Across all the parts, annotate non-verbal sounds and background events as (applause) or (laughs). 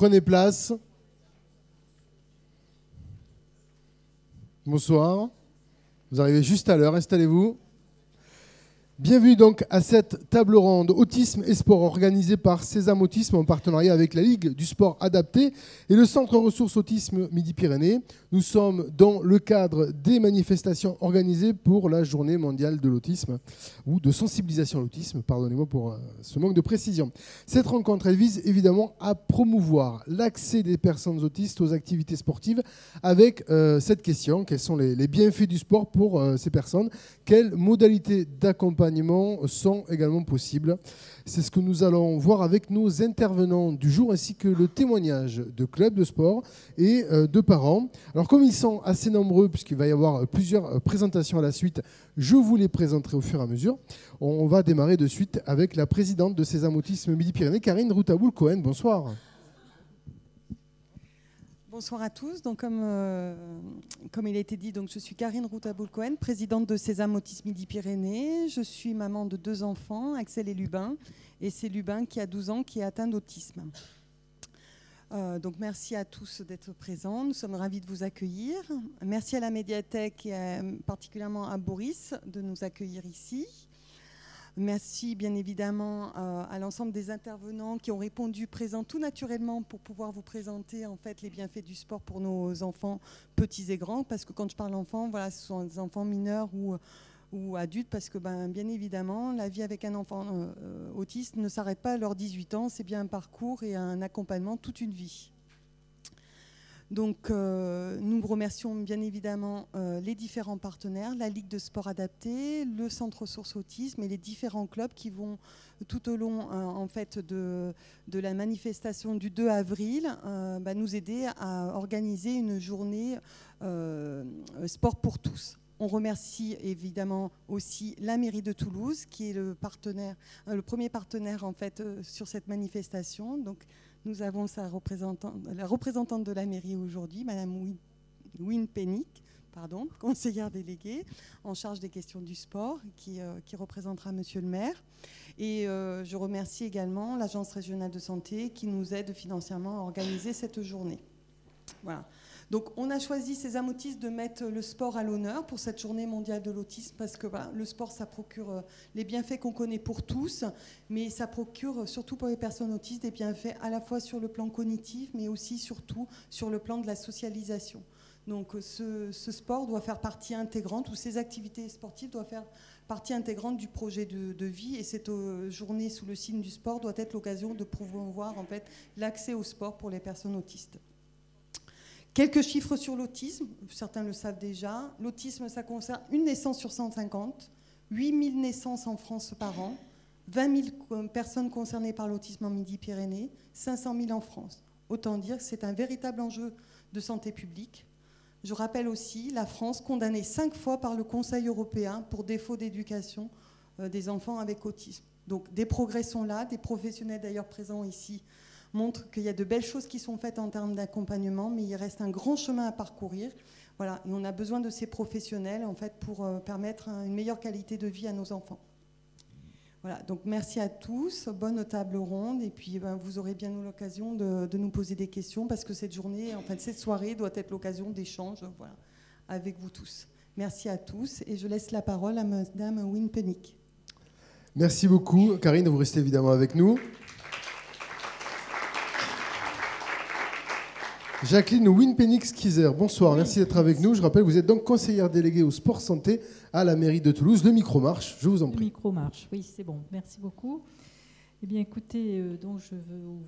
Prenez place. Bonsoir. Vous arrivez juste à l'heure, installez-vous. Bienvenue donc à cette table ronde Autisme et Sport organisée par Sésame Autisme en partenariat avec la Ligue du Sport Adapté et le Centre Ressources Autisme Midi-Pyrénées. Nous sommes dans le cadre des manifestations organisées pour la Journée mondiale de l'autisme ou de sensibilisation à l'autisme, pardonnez-moi pour euh, ce manque de précision. Cette rencontre, elle vise évidemment à promouvoir l'accès des personnes autistes aux activités sportives avec euh, cette question, quels sont les, bienfaits du sport pour euh, ces personnes, quelles modalités d'accompagnement sont également possibles. C'est ce que nous allons voir avec nos intervenants du jour ainsi que le témoignage de clubs de sport et euh, de parents. Alors comme ils sont assez nombreux puisqu'il va y avoir plusieurs euh, présentations à la suite, je vous les présenterai au fur et à mesure. On va démarrer de suite avec la présidente de César Autisme Midi-Pyrénées, Karine Routaboul-Cohen. Bonsoir. Bonsoir à tous. Donc, comme, euh, comme il a été dit, donc, je suis Karine Routaboul-Cohen, présidente de Sésame Autisme Midi-Pyrénées. Je suis maman de deux enfants, Axel et Lubin. Et c'est Lubin qui a 12 ans qui est atteint d'autisme. Euh, donc merci à tous d'être présents. Nous sommes ravis de vous accueillir. Merci à la médiathèque et particulièrement à Boris de nous accueillir ici. Merci bien évidemment euh, à l'ensemble des intervenants qui ont répondu présents tout naturellement pour pouvoir vous présenter en fait les bienfaits du sport pour nos enfants petits et grands. Parce que quand je parle enfants, voilà, ce sont des enfants mineurs ou, adultes, parce que ben, bien évidemment, la vie avec un enfant euh, autiste ne s'arrête pas à leurs 18 ans, c'est bien un parcours et un accompagnement toute une vie. Donc, euh, nous remercions bien évidemment euh, les différents partenaires, la Ligue de sport adapté, le Centre Ressources Autisme et les différents clubs qui vont tout au long euh, en fait de, la manifestation du 2 avril bah, nous aider à organiser une journée sport pour tous. On remercie évidemment aussi la mairie de Toulouse qui est le premier partenaire en fait sur cette manifestation. Nous avons sa représentante, la représentante de la mairie aujourd'hui, Madame Win Pennick, pardon, (laughs) conseillère déléguée en charge des questions du sport, qui, euh, représentera Monsieur le maire. Et euh, je remercie également l'Agence régionale de santé qui nous aide financièrement à organiser cette journée. Voilà. Donc on a choisi ces amotistes de mettre le sport à l'honneur pour cette journée mondiale de l'autisme parce que le sport, ça procure euh, les bienfaits qu'on connaît pour tous, mais ça procure euh, surtout pour les personnes autistes des bienfaits à la fois sur le plan cognitif, mais aussi surtout sur le plan de la socialisation. Donc euh, ce, sport doit faire partie intégrante, ou ces activités sportives doivent faire partie intégrante du projet de, vie. Et cette journée sous le signe du sport doit être l'occasion de promouvoir en fait l'accès au sport pour les personnes autistes. Quelques chiffres sur l'autisme, certains le savent déjà. L'autisme, ça concerne une naissance sur 150, 8000 naissances en France par an, 20 000 personnes concernées par l'autisme en Midi-Pyrénées, 500 000 en France. Autant dire que c'est un véritable enjeu de santé publique. Je rappelle aussi la France condamnée cinq fois par le Conseil européen pour défaut d'éducation euh, des enfants avec autisme. Donc des progrès sont là, des professionnels d'ailleurs présents ici montre qu'il y a de belles choses qui sont faites en termes d'accompagnement, mais il reste un grand chemin à parcourir. Voilà, et on a besoin de ces professionnels en fait pour euh, permettre une meilleure qualité de vie à nos enfants. Voilà, donc merci à tous, bonne table ronde, et puis ben, vous aurez bien l'occasion de, nous poser des questions parce que cette journée, en fait cette soirée doit être l'occasion d'échanges voilà, avec vous tous. Merci à tous, et je laisse la parole à Madame Winpenick. Merci beaucoup, Karine, vous restez évidemment avec nous. Jacqueline Winpenix-Kizer, bonsoir, merci d'être avec nous. Je rappelle, vous êtes donc conseillère déléguée au sport santé à la mairie de Toulouse. Le micro-marche, je vous en prie. Le micro-marche, oui, c'est bon, merci beaucoup. Eh bien, écoutez, euh, donc je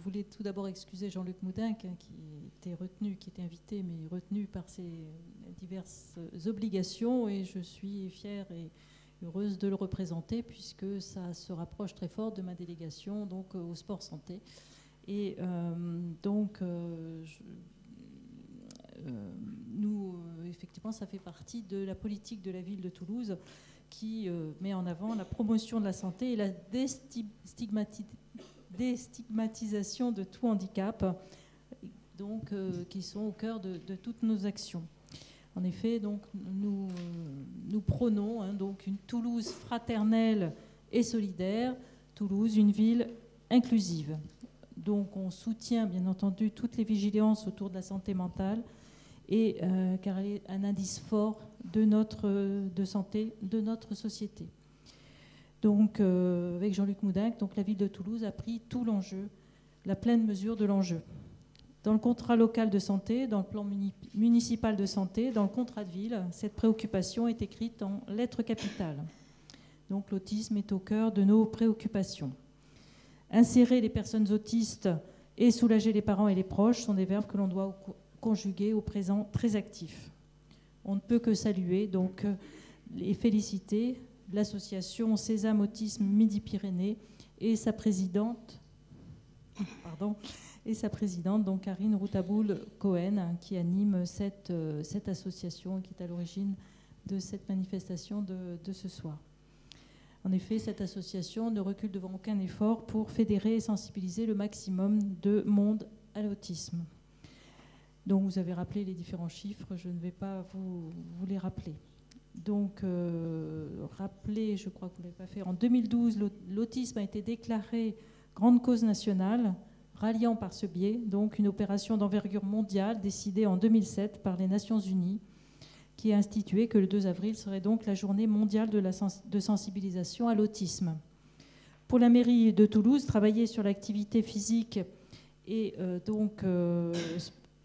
voulais tout d'abord excuser Jean-Luc Moudin, qui était retenu, qui était invité, mais retenu par ses diverses obligations, et je suis fière et heureuse de le représenter, puisque ça se rapproche très fort de ma délégation donc, au sport santé. Et euh, donc, je, euh, nous, euh, effectivement, ça fait partie de la politique de la ville de Toulouse qui euh, met en avant la promotion de la santé et la déstigmatisation de tout handicap, donc, qui sont au cœur de, toutes nos actions. En effet, donc, nous, nous prônons hein, donc une Toulouse fraternelle et solidaire, Toulouse, une ville inclusive. Donc on soutient bien entendu toutes les vigilances autour de la santé mentale euh, car elle est un indice fort de notre santé de notre société. Donc euh, avec Jean-Luc Moudin, donc la ville de Toulouse a pris tout l'enjeu, la pleine mesure de l'enjeu. Dans le contrat local de santé, dans le plan municipal de santé, dans le contrat de ville, cette préoccupation est écrite en lettres capitales. Donc l'autisme est au cœur de nos préoccupations. Insérer les personnes autistes et soulager les parents et les proches sont des verbes que l'on doit conjuguer au présent très actif. On ne peut que saluer donc et féliciter l'association Sésame Autisme Midi-Pyrénées et sa présidente, pardon, et sa présidente, donc Karine Routaboul Cohen, qui anime cette, euh, cette association et qui est à l'origine de cette manifestation de, de, ce soir. En effet, cette association ne recule devant aucun effort pour fédérer et sensibiliser le maximum de monde à l'autisme. Donc vous avez rappelé les différents chiffres, je ne vais pas vous, les rappeler. Donc, euh, rappeler, je crois que vous ne l'avez pas fait, en 2012, l'autisme a été déclaré grande cause nationale ralliant par ce biais donc une opération d'envergure mondiale décidée en 2007 par les Nations Unies qui a institué que le 2 avril serait donc la journée mondiale de sensibilisation à l'autisme. Pour la mairie de Toulouse, travailler sur l'activité physique et euh, donc euh,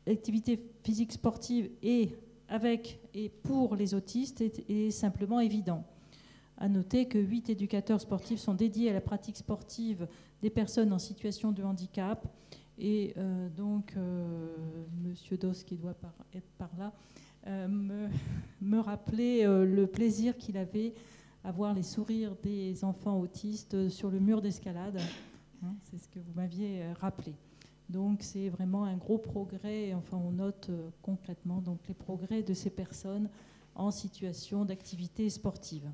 activité physique sportive et avec et pour les autistes est, simplement évident. À noter que huit éducateurs sportifs sont dédiés à la pratique sportive des personnes en situation de handicap. Et euh, donc, euh, Monsieur Dos, qui doit être par là, euh, me, (laughs) me, rappelait le plaisir qu'il avait à voir les sourires des enfants autistes sur le mur d'escalade. Hein, c'est ce que vous m'aviez rappelé. Donc c'est vraiment un gros progrès. Enfin, on note concrètement donc les progrès de ces personnes en situation d'activité sportive.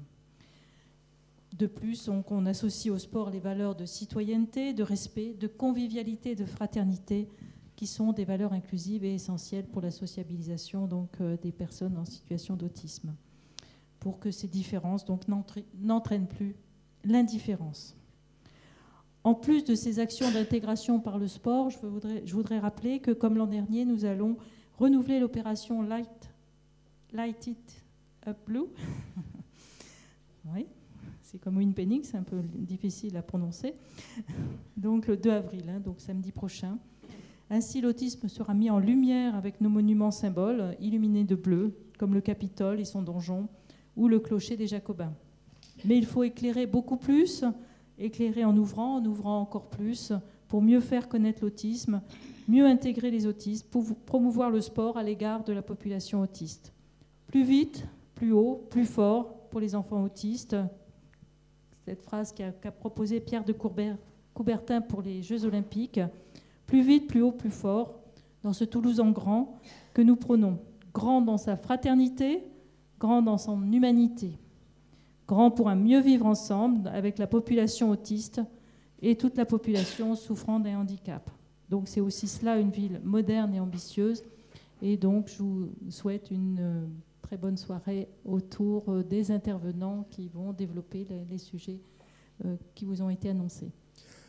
De plus, on, associe au sport les valeurs de citoyenneté, de respect, de convivialité, de fraternité, qui sont des valeurs inclusives et essentielles pour la sociabilisation euh, des personnes en situation d'autisme, pour que ces différences n'entraînent plus l'indifférence. En plus de ces actions d'intégration par le sport, je voudrais, rappeler que comme l'an dernier, nous allons renouveler l'opération Light, Light It Up Blue. (laughs) oui c'est comme Winpenning, c'est un peu difficile à prononcer. Donc le 2 avril, hein, donc samedi prochain. Ainsi, l'autisme sera mis en lumière avec nos monuments symboles illuminés de bleu, comme le Capitole et son donjon, ou le clocher des Jacobins. Mais il faut éclairer beaucoup plus, éclairer en ouvrant, en ouvrant encore plus, pour mieux faire connaître l'autisme, mieux intégrer les autistes, pour promouvoir le sport à l'égard de la population autiste. Plus vite, plus haut, plus fort pour les enfants autistes, cette phrase qu'a proposée Pierre de Coubertin pour les Jeux Olympiques. Plus vite, plus haut, plus fort, dans ce Toulouse en grand que nous prenons. Grand dans sa fraternité, grand dans son humanité. Grand pour un mieux vivre ensemble avec la population autiste et toute la population souffrant d'un handicap. Donc c'est aussi cela une ville moderne et ambitieuse. Et donc je vous souhaite une euh, très bonne soirée autour euh, des intervenants qui vont développer les, sujets euh, qui vous ont été annoncés.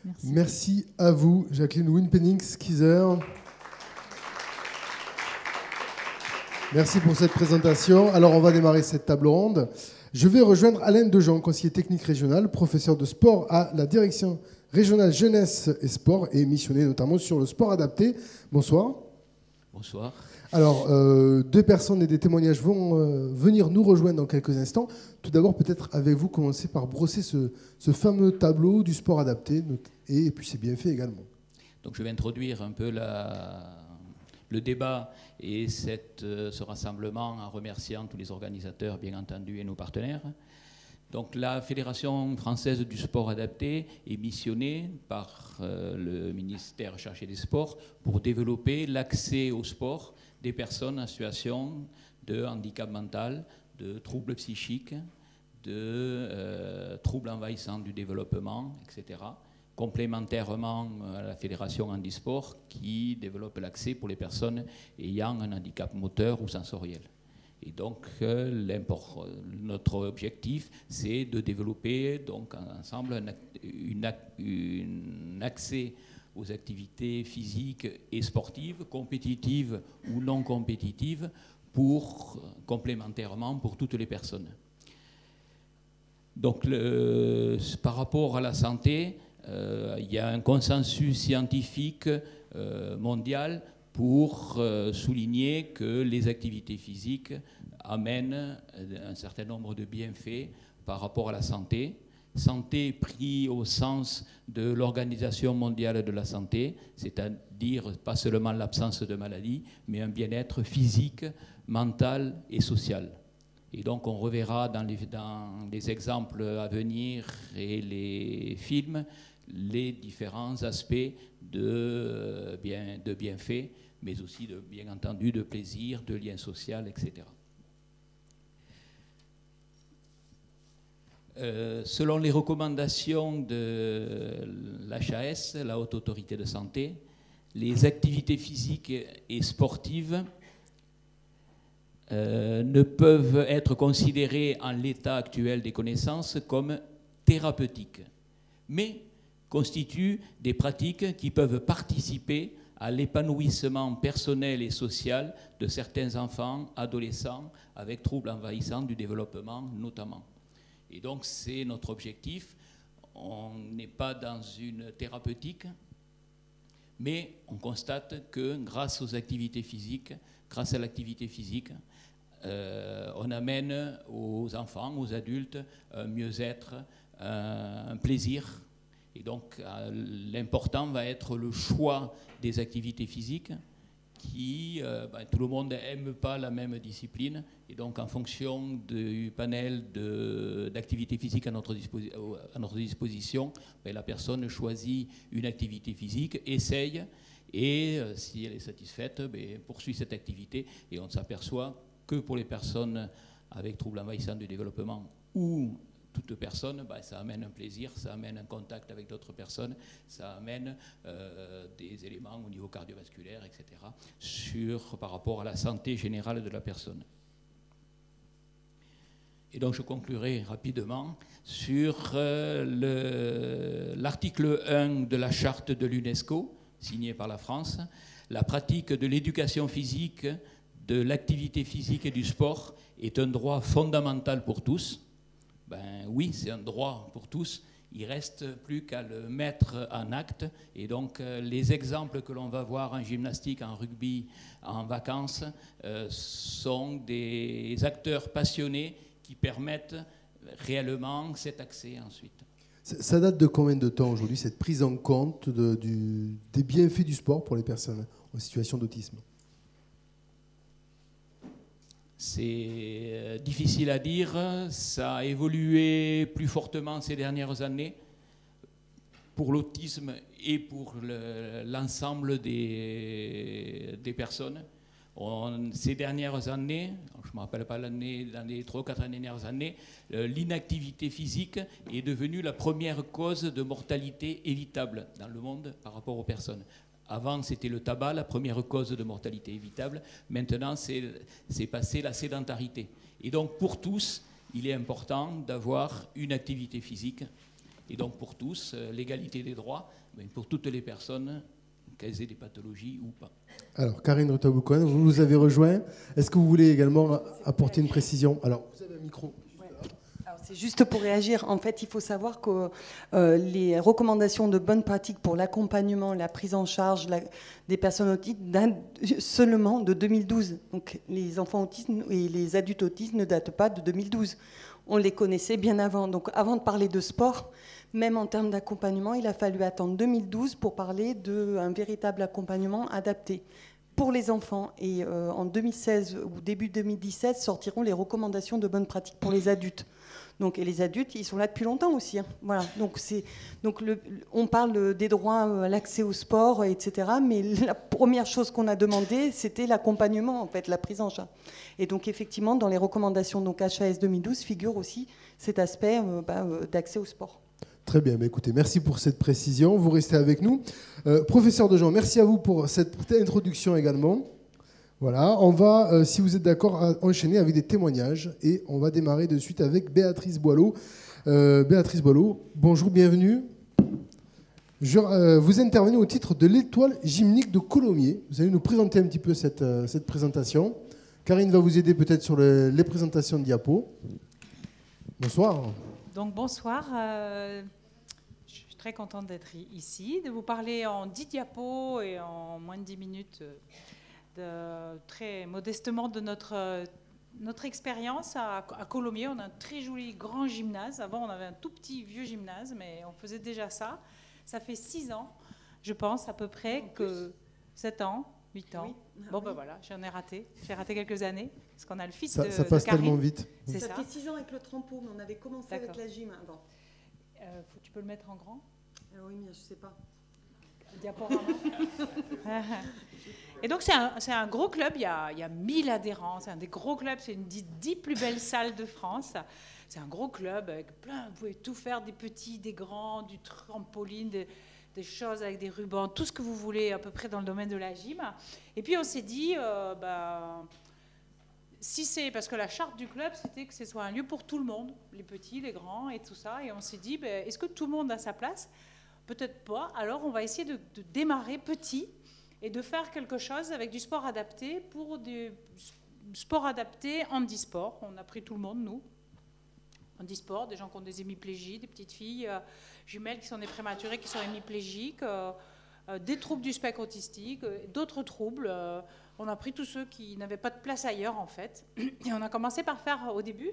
Merci. Merci à vous, Jacqueline Winpenning-Skizer. Merci pour cette présentation. Alors, on va démarrer cette table ronde. Je vais rejoindre Alain Dejean, conseiller technique régional, professeur de sport à la direction régionale jeunesse et sport et missionné notamment sur le sport adapté. Bonsoir. Bonsoir. Alors, euh, deux personnes et des témoignages vont euh, venir nous rejoindre dans quelques instants. Tout d'abord, peut-être avez-vous commencé par brosser ce, fameux tableau du sport adapté, et, puis c'est bien fait également. Donc, je vais introduire un peu le débat et euh, ce rassemblement en remerciant tous les organisateurs, bien entendu, et nos partenaires. Donc la Fédération française du sport adapté est missionnée par le ministère chargé des sports pour développer l'accès au sport des personnes en situation de handicap mental, de troubles psychiques, de euh, troubles envahissants du développement, etc. Complémentairement à la Fédération Handisport qui développe l'accès pour les personnes ayant un handicap moteur ou sensoriel. Et donc, euh, notre objectif, c'est de développer donc ensemble un, accès aux activités physiques et sportives, compétitives ou non compétitives, pour, complémentairement pour toutes les personnes. Donc, par rapport à la santé, euh, il y a un consensus scientifique euh, mondial pour euh, souligner que les activités physiques amènent un certain nombre de bienfaits par rapport à la santé. Santé pris au sens de l'Organisation mondiale de la santé, c'est-à-dire pas seulement l'absence de maladie, mais un bien-être physique, mental et social. Et donc on reverra dans les, dans les, exemples à venir et les films les différents aspects de, bien, de bienfaits, mais aussi bien entendu de plaisir, de lien social, etc. Euh, selon les recommandations de l'HAS, la Haute Autorité de Santé, les activités physiques et sportives euh, ne peuvent être considérées en l'état actuel des connaissances comme thérapeutiques, mais constituent des pratiques qui peuvent participer à l'épanouissement personnel et social de certains enfants, adolescents, avec troubles envahissants du développement notamment. Et donc c'est notre objectif. On n'est pas dans une thérapeutique, mais on constate que grâce aux activités physiques, grâce à l'activité physique, euh, on amène aux enfants, aux adultes, un mieux-être, un plaisir. Et donc euh, l'important va être le choix des activités physiques qui, euh, ben, tout le monde n'aime pas la même discipline. Et donc, en fonction du panel d'activités physiques à notre, disposition, ben, la personne choisit une activité physique, essaye, et euh, si elle est satisfaite, ben, poursuit cette activité. Et on s'aperçoit que pour les personnes avec troubles envahissants du développement ou toute personne, bah, ça amène un plaisir, ça amène un contact avec d'autres personnes, ça amène euh, des éléments au niveau cardiovasculaire, etc., sur, par rapport à la santé générale de la personne. Et donc je conclurai rapidement sur euh, l'article 1 de la charte de l'UNESCO, signée par la France, la pratique de l'éducation physique, de l'activité physique et du sport est un droit fondamental pour tous ben oui, c'est un droit pour tous. Il reste plus qu'à le mettre en acte. Et donc, euh, les exemples que l'on va voir en gymnastique, en rugby, en vacances, euh, sont des acteurs passionnés qui permettent réellement cet accès ensuite. Ça date de combien de temps aujourd'hui, cette prise en compte des bienfaits du sport pour les personnes en situation d'autisme? C'est euh, difficile à dire, ça a évolué plus fortement ces dernières années pour l'autisme et pour l'ensemble des, personnes. ces dernières années, je ne me rappelle pas l'année, dans les trois ou quatre dernières années, euh, l'inactivité physique est devenue la première cause de mortalité évitable dans le monde par rapport aux personnes. Avant, c'était le tabac, la première cause de mortalité évitable. Maintenant, c'est passé la sédentarité. Et donc, pour tous, il est important d'avoir une activité physique. Et donc, pour tous, euh, l'égalité des droits, pour toutes les personnes, qu'elles aient des pathologies ou pas. Alors, Karine Rutaboukouen, vous nous avez rejoint. Est-ce que vous voulez également apporter une précision? Alors, vous avez un micro. C'est juste pour réagir. En fait, il faut savoir que euh, les recommandations de bonne pratique pour l'accompagnement, la prise en charge des personnes autistes datent seulement de 2012. Donc, les enfants autistes et les adultes autistes ne datent pas de 2012. On les connaissait bien avant. Donc, avant de parler de sport, même en termes d'accompagnement, il a fallu attendre 2012 pour parler d'un véritable accompagnement adapté pour les enfants. Et euh, en 2016 ou début 2017 sortiront les recommandations de bonne pratique pour les adultes. Donc, et les adultes, ils sont là depuis longtemps aussi. Hein. Voilà. Donc, donc on parle des droits à l'accès au sport, etc. Mais la première chose qu'on a demandé, c'était l'accompagnement, en fait, la prise en charge. Et donc, effectivement, dans les recommandations donc HAS 2012 figure aussi cet aspect euh, bah, euh, d'accès au sport. Très bien, bah, écoutez, merci pour cette précision. Vous restez avec nous. Euh, professeur De Jean, merci à vous pour cette introduction également. Voilà, on va, euh, si vous êtes d'accord, enchaîner avec des témoignages et on va démarrer de suite avec Béatrice Boileau. Euh, Béatrice Boileau, bonjour, bienvenue. Euh, vous intervenez au titre de l'étoile gymnique de Colomiers. Vous allez nous présenter un petit peu cette, cette présentation. Karine va vous aider peut-être sur le- les présentations de diapos. Bonsoir. Donc bonsoir, je suis très contente d'être ici, de vous parler en 10 diapos et en moins de 10 minutes, de- très modestement de notre, euh, notre expérience à, à Colomiers. On a un très joli grand gymnase. Avant, on avait un tout petit vieux gymnase, mais on faisait déjà ça. Ça fait 6 ans, je pense, à peu près, que 7 ans, 8 ans. Oui. Ah Bon, oui. ben voilà, j'en ai raté. J'ai raté quelques années, parce qu'on a le fils Ça, de, ça de passe Karine. tellement vite. Ça ça. fait six ans avec le trampo, mais on avait commencé avec la gym avant. Euh, faut- tu peux le mettre en grand? Ah oui, mais je sais pas. Et donc c'est un, gros club, il y, a, il y a 1000 adhérents, c'est un des gros clubs, c'est une des 10 plus belles salles de France. C'est un gros club avec plein, vous pouvez tout faire, des petits, des grands, du trampoline, des, choses avec des rubans, tout ce que vous voulez à peu près dans le domaine de la gym. Et puis on s'est dit, euh, bah, si c'est parce que la charte du club, c'était que ce soit un lieu pour tout le monde, les petits, les grands et tout ça. Et on s'est dit, ben, est-ce que tout le monde a sa place? Peut-être pas. Alors on va essayer de, démarrer petit et de faire quelque chose avec du sport adapté pour du sport adapté handisport. On a pris tout le monde, nous. Handisport, des gens qui ont des hémiplégies, des petites filles euh, jumelles qui sont des prématurés qui sont hémiplégiques, euh, euh, des troubles du spectre autistique, d'autres troubles. on a pris tous ceux qui n'avaient pas de place ailleurs, en fait. (clears throat) Et on a commencé par faire au début,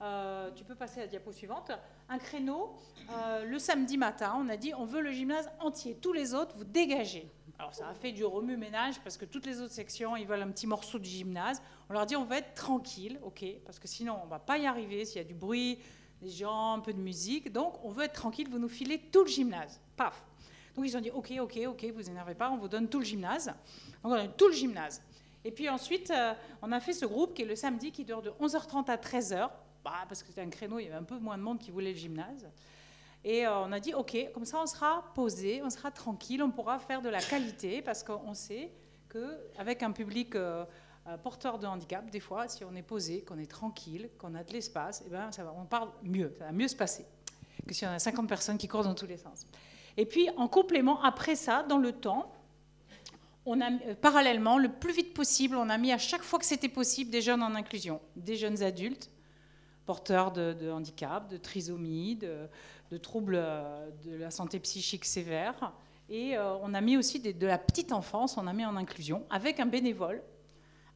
euh, tu peux passer à la diapo suivante, un créneau euh, le samedi matin. On a dit on veut le gymnase entier, tous les autres, vous dégagez. Alors ça a fait du remue-ménage parce que toutes les autres sections, ils veulent un petit morceau du gymnase. On leur dit on va être tranquille, ok, parce que sinon on va pas y arriver s'il y a du bruit, des gens, un peu de musique. Donc on veut être tranquille, vous nous filez tout le gymnase. Paf. Donc ils ont dit ok, ok, ok, vous énervez pas, on vous donne tout le gymnase. Donc on a tout le gymnase. Et puis ensuite, euh, on a fait ce groupe qui est le samedi qui dure de 11h30 à 13h, bah, parce que c'était un créneau, il y avait un peu moins de monde qui voulait le gymnase. Et euh, on a dit, OK, comme ça on sera posé, on sera tranquille, on pourra faire de la qualité, parce qu'on sait qu'avec un public euh, euh, porteur de handicap, des fois, si on est posé, qu'on est tranquille, qu'on a de l'espace, eh ben, ça va, on parle mieux, ça va mieux se passer que si on a 50 personnes qui courent dans tous les sens. Et puis, en complément, après ça, dans le temps, on a, parallèlement, le plus vite possible, on a mis à chaque fois que c'était possible des jeunes en inclusion, des jeunes adultes porteurs de, de handicap, de trisomie, de, troubles euh, de la santé psychique sévère. Et euh, on a mis aussi de la petite enfance, on a mis en inclusion avec un bénévole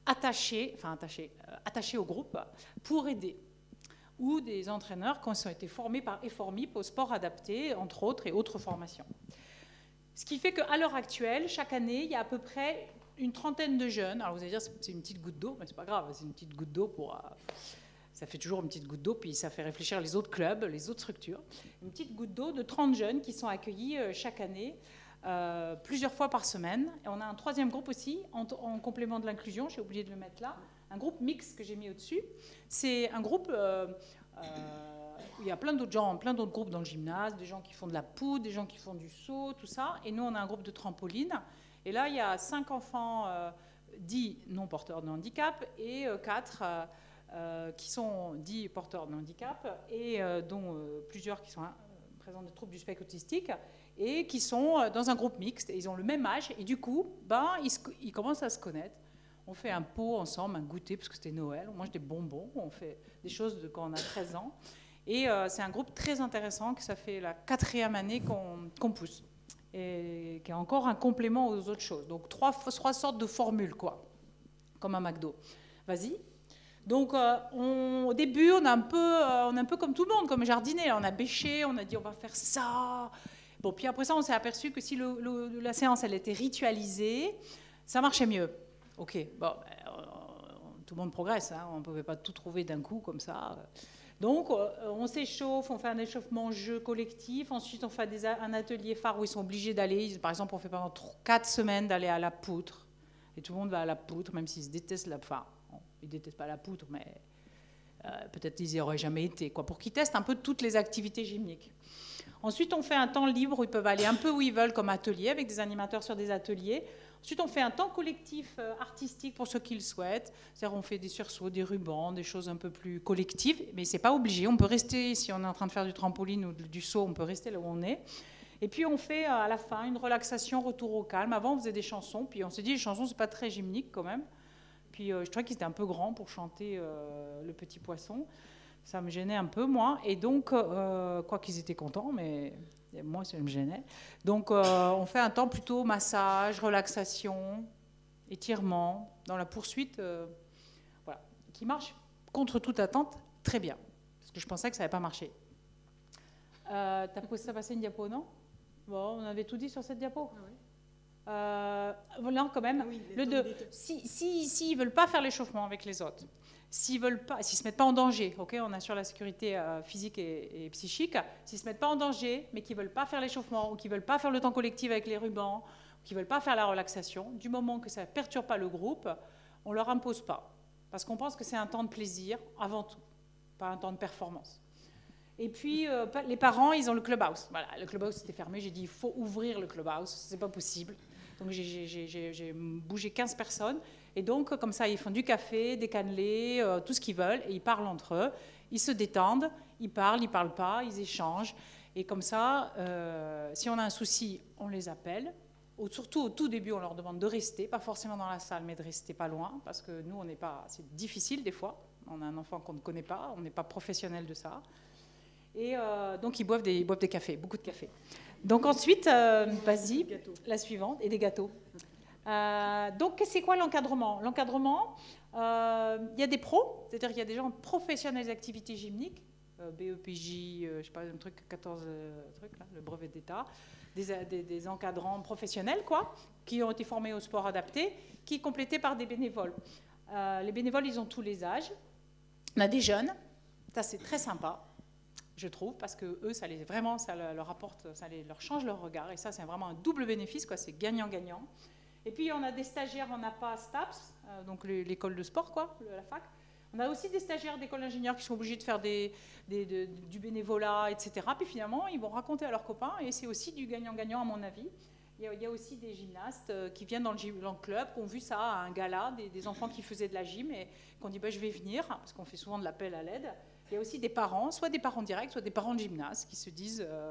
attaché, enfin attaché, euh, attaché au groupe pour aider ou des entraîneurs qui ont été formés par EFORMIP au sport adapté, entre autres, et autres formations. Ce qui fait qu'à l'heure actuelle, chaque année, il y a à peu près une trentaine de jeunes. Alors vous allez dire, c'est une petite goutte d'eau, mais c'est pas grave, c'est une petite goutte d'eau pour. Ça fait toujours une petite goutte d'eau, puis ça fait réfléchir les autres clubs, les autres structures. Une petite goutte d'eau de 30 jeunes qui sont accueillis euh, chaque année, euh, plusieurs fois par semaine. Et on a un troisième groupe aussi, en, en complément de l'inclusion, j'ai oublié de le mettre là, un groupe mix que j'ai mis au-dessus. C'est un groupe euh, euh, il y a plein d'autres gens, plein d'autres groupes dans le gymnase, des gens qui font de la poudre, des gens qui font du saut, tout ça. Et nous, on a un groupe de trampoline. Et là, il y a cinq enfants dits non porteurs de handicap et quatre qui sont dits porteurs de handicap et euh, dont euh, plusieurs qui sont euh, présents de troubles du spectre autistique et qui sont euh, dans un groupe mixte. Ils ont le même âge et du coup, ben, ils, commencent à se connaître. On fait un pot ensemble, un goûter, parce que c'était Noël. On mange des bonbons, on fait des choses quand on a 13 ans. Et euh, c'est un groupe très intéressant, que ça fait la quatrième année qu'on qu'on pousse. Et qui est encore un complément aux autres choses. Donc trois, trois sortes de formules, quoi. Comme un McDo. Vas-y. Donc euh, au début, on est, un peu, euh, on est un peu comme tout le monde, comme jardinier. On a bêché, on a dit on va faire ça. Bon, puis après ça, on s'est aperçu que si la séance, elle était ritualisée, ça marchait mieux. Ok, bon, ben, euh, tout le monde progresse, hein, on ne pouvait pas tout trouver d'un coup comme ça. Donc, on s'échauffe, on fait un échauffement jeu collectif. Ensuite, on fait des un atelier phare où ils sont obligés d'aller. Par exemple, on fait pendant 4 semaines d'aller à la poutre. Et tout le monde va à la poutre, même s'ils se détestent la. Bon, ils détestent pas la poutre, mais euh, peut-être ils n'y auraient jamais été. Pour qu'ils testent un peu toutes les activités gymniques. Ensuite, on fait un temps libre où ils peuvent aller un peu où ils veulent comme atelier, avec des animateurs sur des ateliers. Ensuite, on fait un temps collectif euh, artistique pour ceux qui le souhaitent. C'est-à-dire, on fait des sursauts, des rubans, des choses un peu plus collectives. Mais c'est pas obligé. On peut rester, si on est en train de faire du trampoline ou du saut, on peut rester là où on est. Et puis on fait à la fin une relaxation, retour au calme. Avant on faisait des chansons, puis on s'est dit les chansons c'est pas très gymnique quand même. Puis je trouvais qu'il était un peu grand pour chanter le petit poisson. Ça me gênait un peu moi. Et donc, quoi qu'ils étaient contents, mais moi ça me gênait. Donc on fait un temps plutôt massage, relaxation, étirement, dans la poursuite, voilà, qui marche contre toute attente très bien. Parce que je pensais que ça n'allait pas marcher. Euh, T'as ça passer une diapo, non? Bon, on avait tout dit sur cette diapo? Ah. Euh, quand même, ah le 2. S'ils si, si, ne veulent pas faire l'échauffement avec les autres, s'ils veulent pas, s'ils se mettent pas en danger, ok, on assure la sécurité euh, physique et, psychique, s'ils se mettent pas en danger, mais qu'ils veulent pas faire l'échauffement ou qu'ils veulent pas faire le temps collectif avec les rubans, ou qu'ils veulent pas faire la relaxation, du moment que ça ne perturbe pas le groupe, on leur impose pas, parce qu'on pense que c'est un temps de plaisir avant tout, pas un temps de performance. Et puis, euh, les parents, ils ont le clubhouse. Voilà, le clubhouse était fermé. J'ai dit, il faut ouvrir le clubhouse. C'est pas possible. Donc, j'ai bougé 15 personnes. Et donc, comme ça, ils font du café, des cannelés, euh, tout ce qu'ils veulent. Et ils parlent entre eux. Ils se détendent. Ils parlent, ils parlent pas, ils échangent. Et comme ça, euh, si on a un souci, on les appelle. surtout au tout début, on leur demande de rester, pas forcément dans la salle, mais de rester pas loin, parce que nous, on n'est pas. C'est difficile des fois. On a un enfant qu'on ne connaît pas, on n'est pas professionnel de ça. Et euh, donc, ils boivent, des, cafés, beaucoup de café. Donc, ensuite, euh, vas-y, la suivante, et des gâteaux. Euh, donc, c'est quoi l'encadrement? L'encadrement, il y a des pros, c'est-à-dire qu'il y a des gens professionnels des activités gymniques, BEPJ, je sais pas, un truc, 14 trucs, là, le brevet d'État, des, encadrants professionnels, quoi, qui ont été formés au sport adapté, qui sont complétés par des bénévoles. les bénévoles, ils ont tous les âges. On a des jeunes, ça c'est très sympa je trouve, parce que eux, ça les, vraiment, ça leur apporte, ça leur change leur regard, et ça, c'est vraiment un double bénéfice, quoi, c'est gagnant-gagnant. Et puis, on a des stagiaires on n'a pas STAPS, euh, donc l'école de sport, quoi, la fac. On a aussi des stagiaires d'école d'ingénieurs qui sont obligés de faire du bénévolat, etc. Puis finalement, ils vont raconter à leurs copains, et c'est aussi du gagnant-gagnant, à mon avis. Il y, a, aussi des gymnastes euh, qui viennent dans le, club, qui ont vu ça à un gala, des, enfants qui faisaient de la gym, et qui ont dit bah, Je vais venir, parce qu'on fait souvent de l'appel à l'aide. Il y a aussi des parents, soit des parents directs, soit des parents de gymnase, qui se disent euh,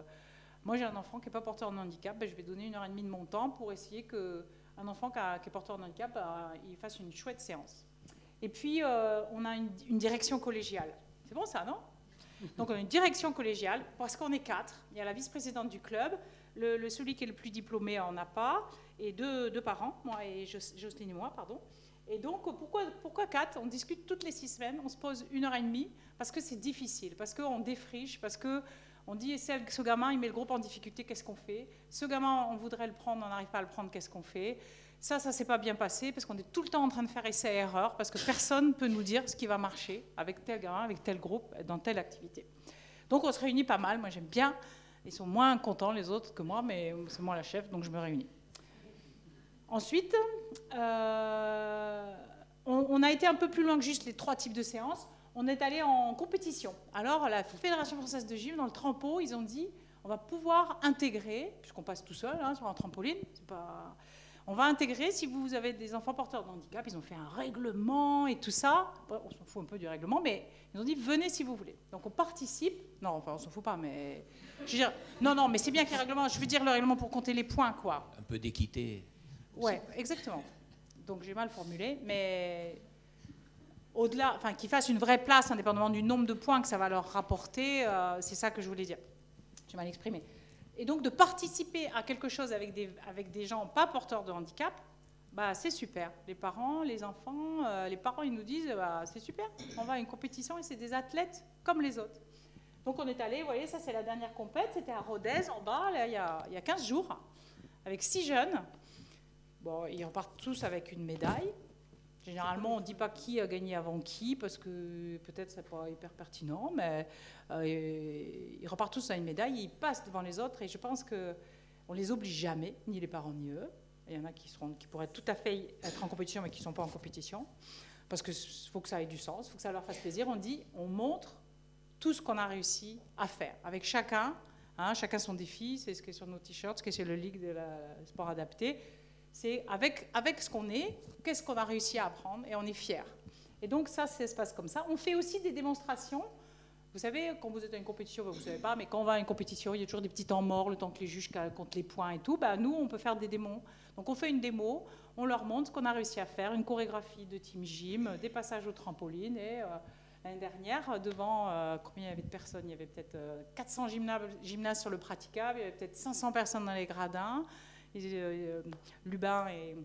Moi, j'ai un enfant qui n'est pas porteur de handicap, ben, je vais donner une heure et demie de mon temps pour essayer qu'un enfant qui, est porteur de handicap ben, il fasse une chouette séance. Et puis, euh, on a une, direction collégiale. C'est bon, ça, non? Donc, on a une direction collégiale, parce qu'on est quatre. Il y a la vice-présidente du club, le, celui qui est le plus diplômé en a pas, et deux, deux parents, moi et Jocelyne et moi, pardon. Et donc, pourquoi, pourquoi quatre? On discute toutes les six semaines, on se pose une heure et demie, parce que c'est difficile, parce qu'on défriche, parce que on dit ce gamin, il met le groupe en difficulté, qu'est-ce qu'on fait? Ce gamin, on voudrait le prendre, on n'arrive pas à le prendre, qu'est-ce qu'on fait? Ça, ça s'est pas bien passé, parce qu'on est tout le temps en train de faire essai-erreur, parce que personne ne peut nous dire ce qui va marcher avec tel gamin, avec tel groupe, dans telle activité. Donc on se réunit pas mal, moi j'aime bien. Ils sont moins contents les autres que moi, mais c'est moi la chef, donc je me réunis. Ensuite, euh, on, a été un peu plus loin que juste les trois types de séances. On est allé en compétition. Alors, la Fédération française de gym, dans le trampo, ils ont dit on va pouvoir intégrer, puisqu'on passe tout seul hein, sur un trampoline, on va intégrer si vous avez des enfants porteurs de handicap. Ils ont fait un règlement et tout ça. on s'en fout un peu du règlement, mais ils ont dit venez si vous voulez. Donc on participe. Non, enfin on s'en fout pas, mais je veux dire, non, non, mais c'est bien qu'il y ait un règlement. Je veux dire le règlement pour compter les points, quoi. Un peu d'équité. Ouais, exactement. Donc j'ai mal formulé, mais au-delà, enfin, qu'ils fassent une vraie place, indépendamment du nombre de points que ça va leur rapporter, euh, c'est ça que je voulais dire. J'ai mal exprimé. Et donc de participer à quelque chose avec des, avec des gens pas porteurs de handicap, bah, c'est super. Les parents, les enfants, euh, les parents, ils nous disent, bah, c'est super, on va à une compétition et c'est des athlètes comme les autres. Donc on est allé, vous voyez, ça c'est la dernière compète, c'était à Rodez, en bas, là, il, y a, il y a 15 jours, avec six jeunes. Ils repartent tous avec une médaille. Généralement, on ne dit pas qui a gagné avant qui, parce que peut-être c'est pas hyper pertinent, mais euh, ils repartent tous avec une médaille, ils passent devant les autres, et je pense qu'on ne les oblige jamais, ni les parents ni eux. Il y en a qui, pourraient tout à fait être en compétition, mais qui ne sont pas en compétition, parce qu'il faut que ça ait du sens, il faut que ça leur fasse plaisir. On dit, on montre tout ce qu'on a réussi à faire, avec chacun, hein, chacun son défi, c'est ce qui est sur nos t-shirts, ce qui est sur le Ligue de la sport adapté c'est avec, avec ce qu'on est, qu'est-ce qu'on a réussi à apprendre, et on est fier. Et donc ça, ça se passe comme ça. On fait aussi des démonstrations Vous savez, quand vous êtes à une compétition, vous ne savez pas, mais quand on va à une compétition, il y a toujours des petits temps morts, le temps que les juges comptent les points et tout. Bah, nous, on peut faire des démos. Donc on fait une démo, on leur montre ce qu'on a réussi à faire, une chorégraphie de team gym, des passages au trampoline. Et euh, l'année dernière, devant, euh, combien il y avait de personnes? Il y avait peut-être 400 gymnases, sur le praticable, il y avait peut-être 500 personnes dans les gradins. Lubin et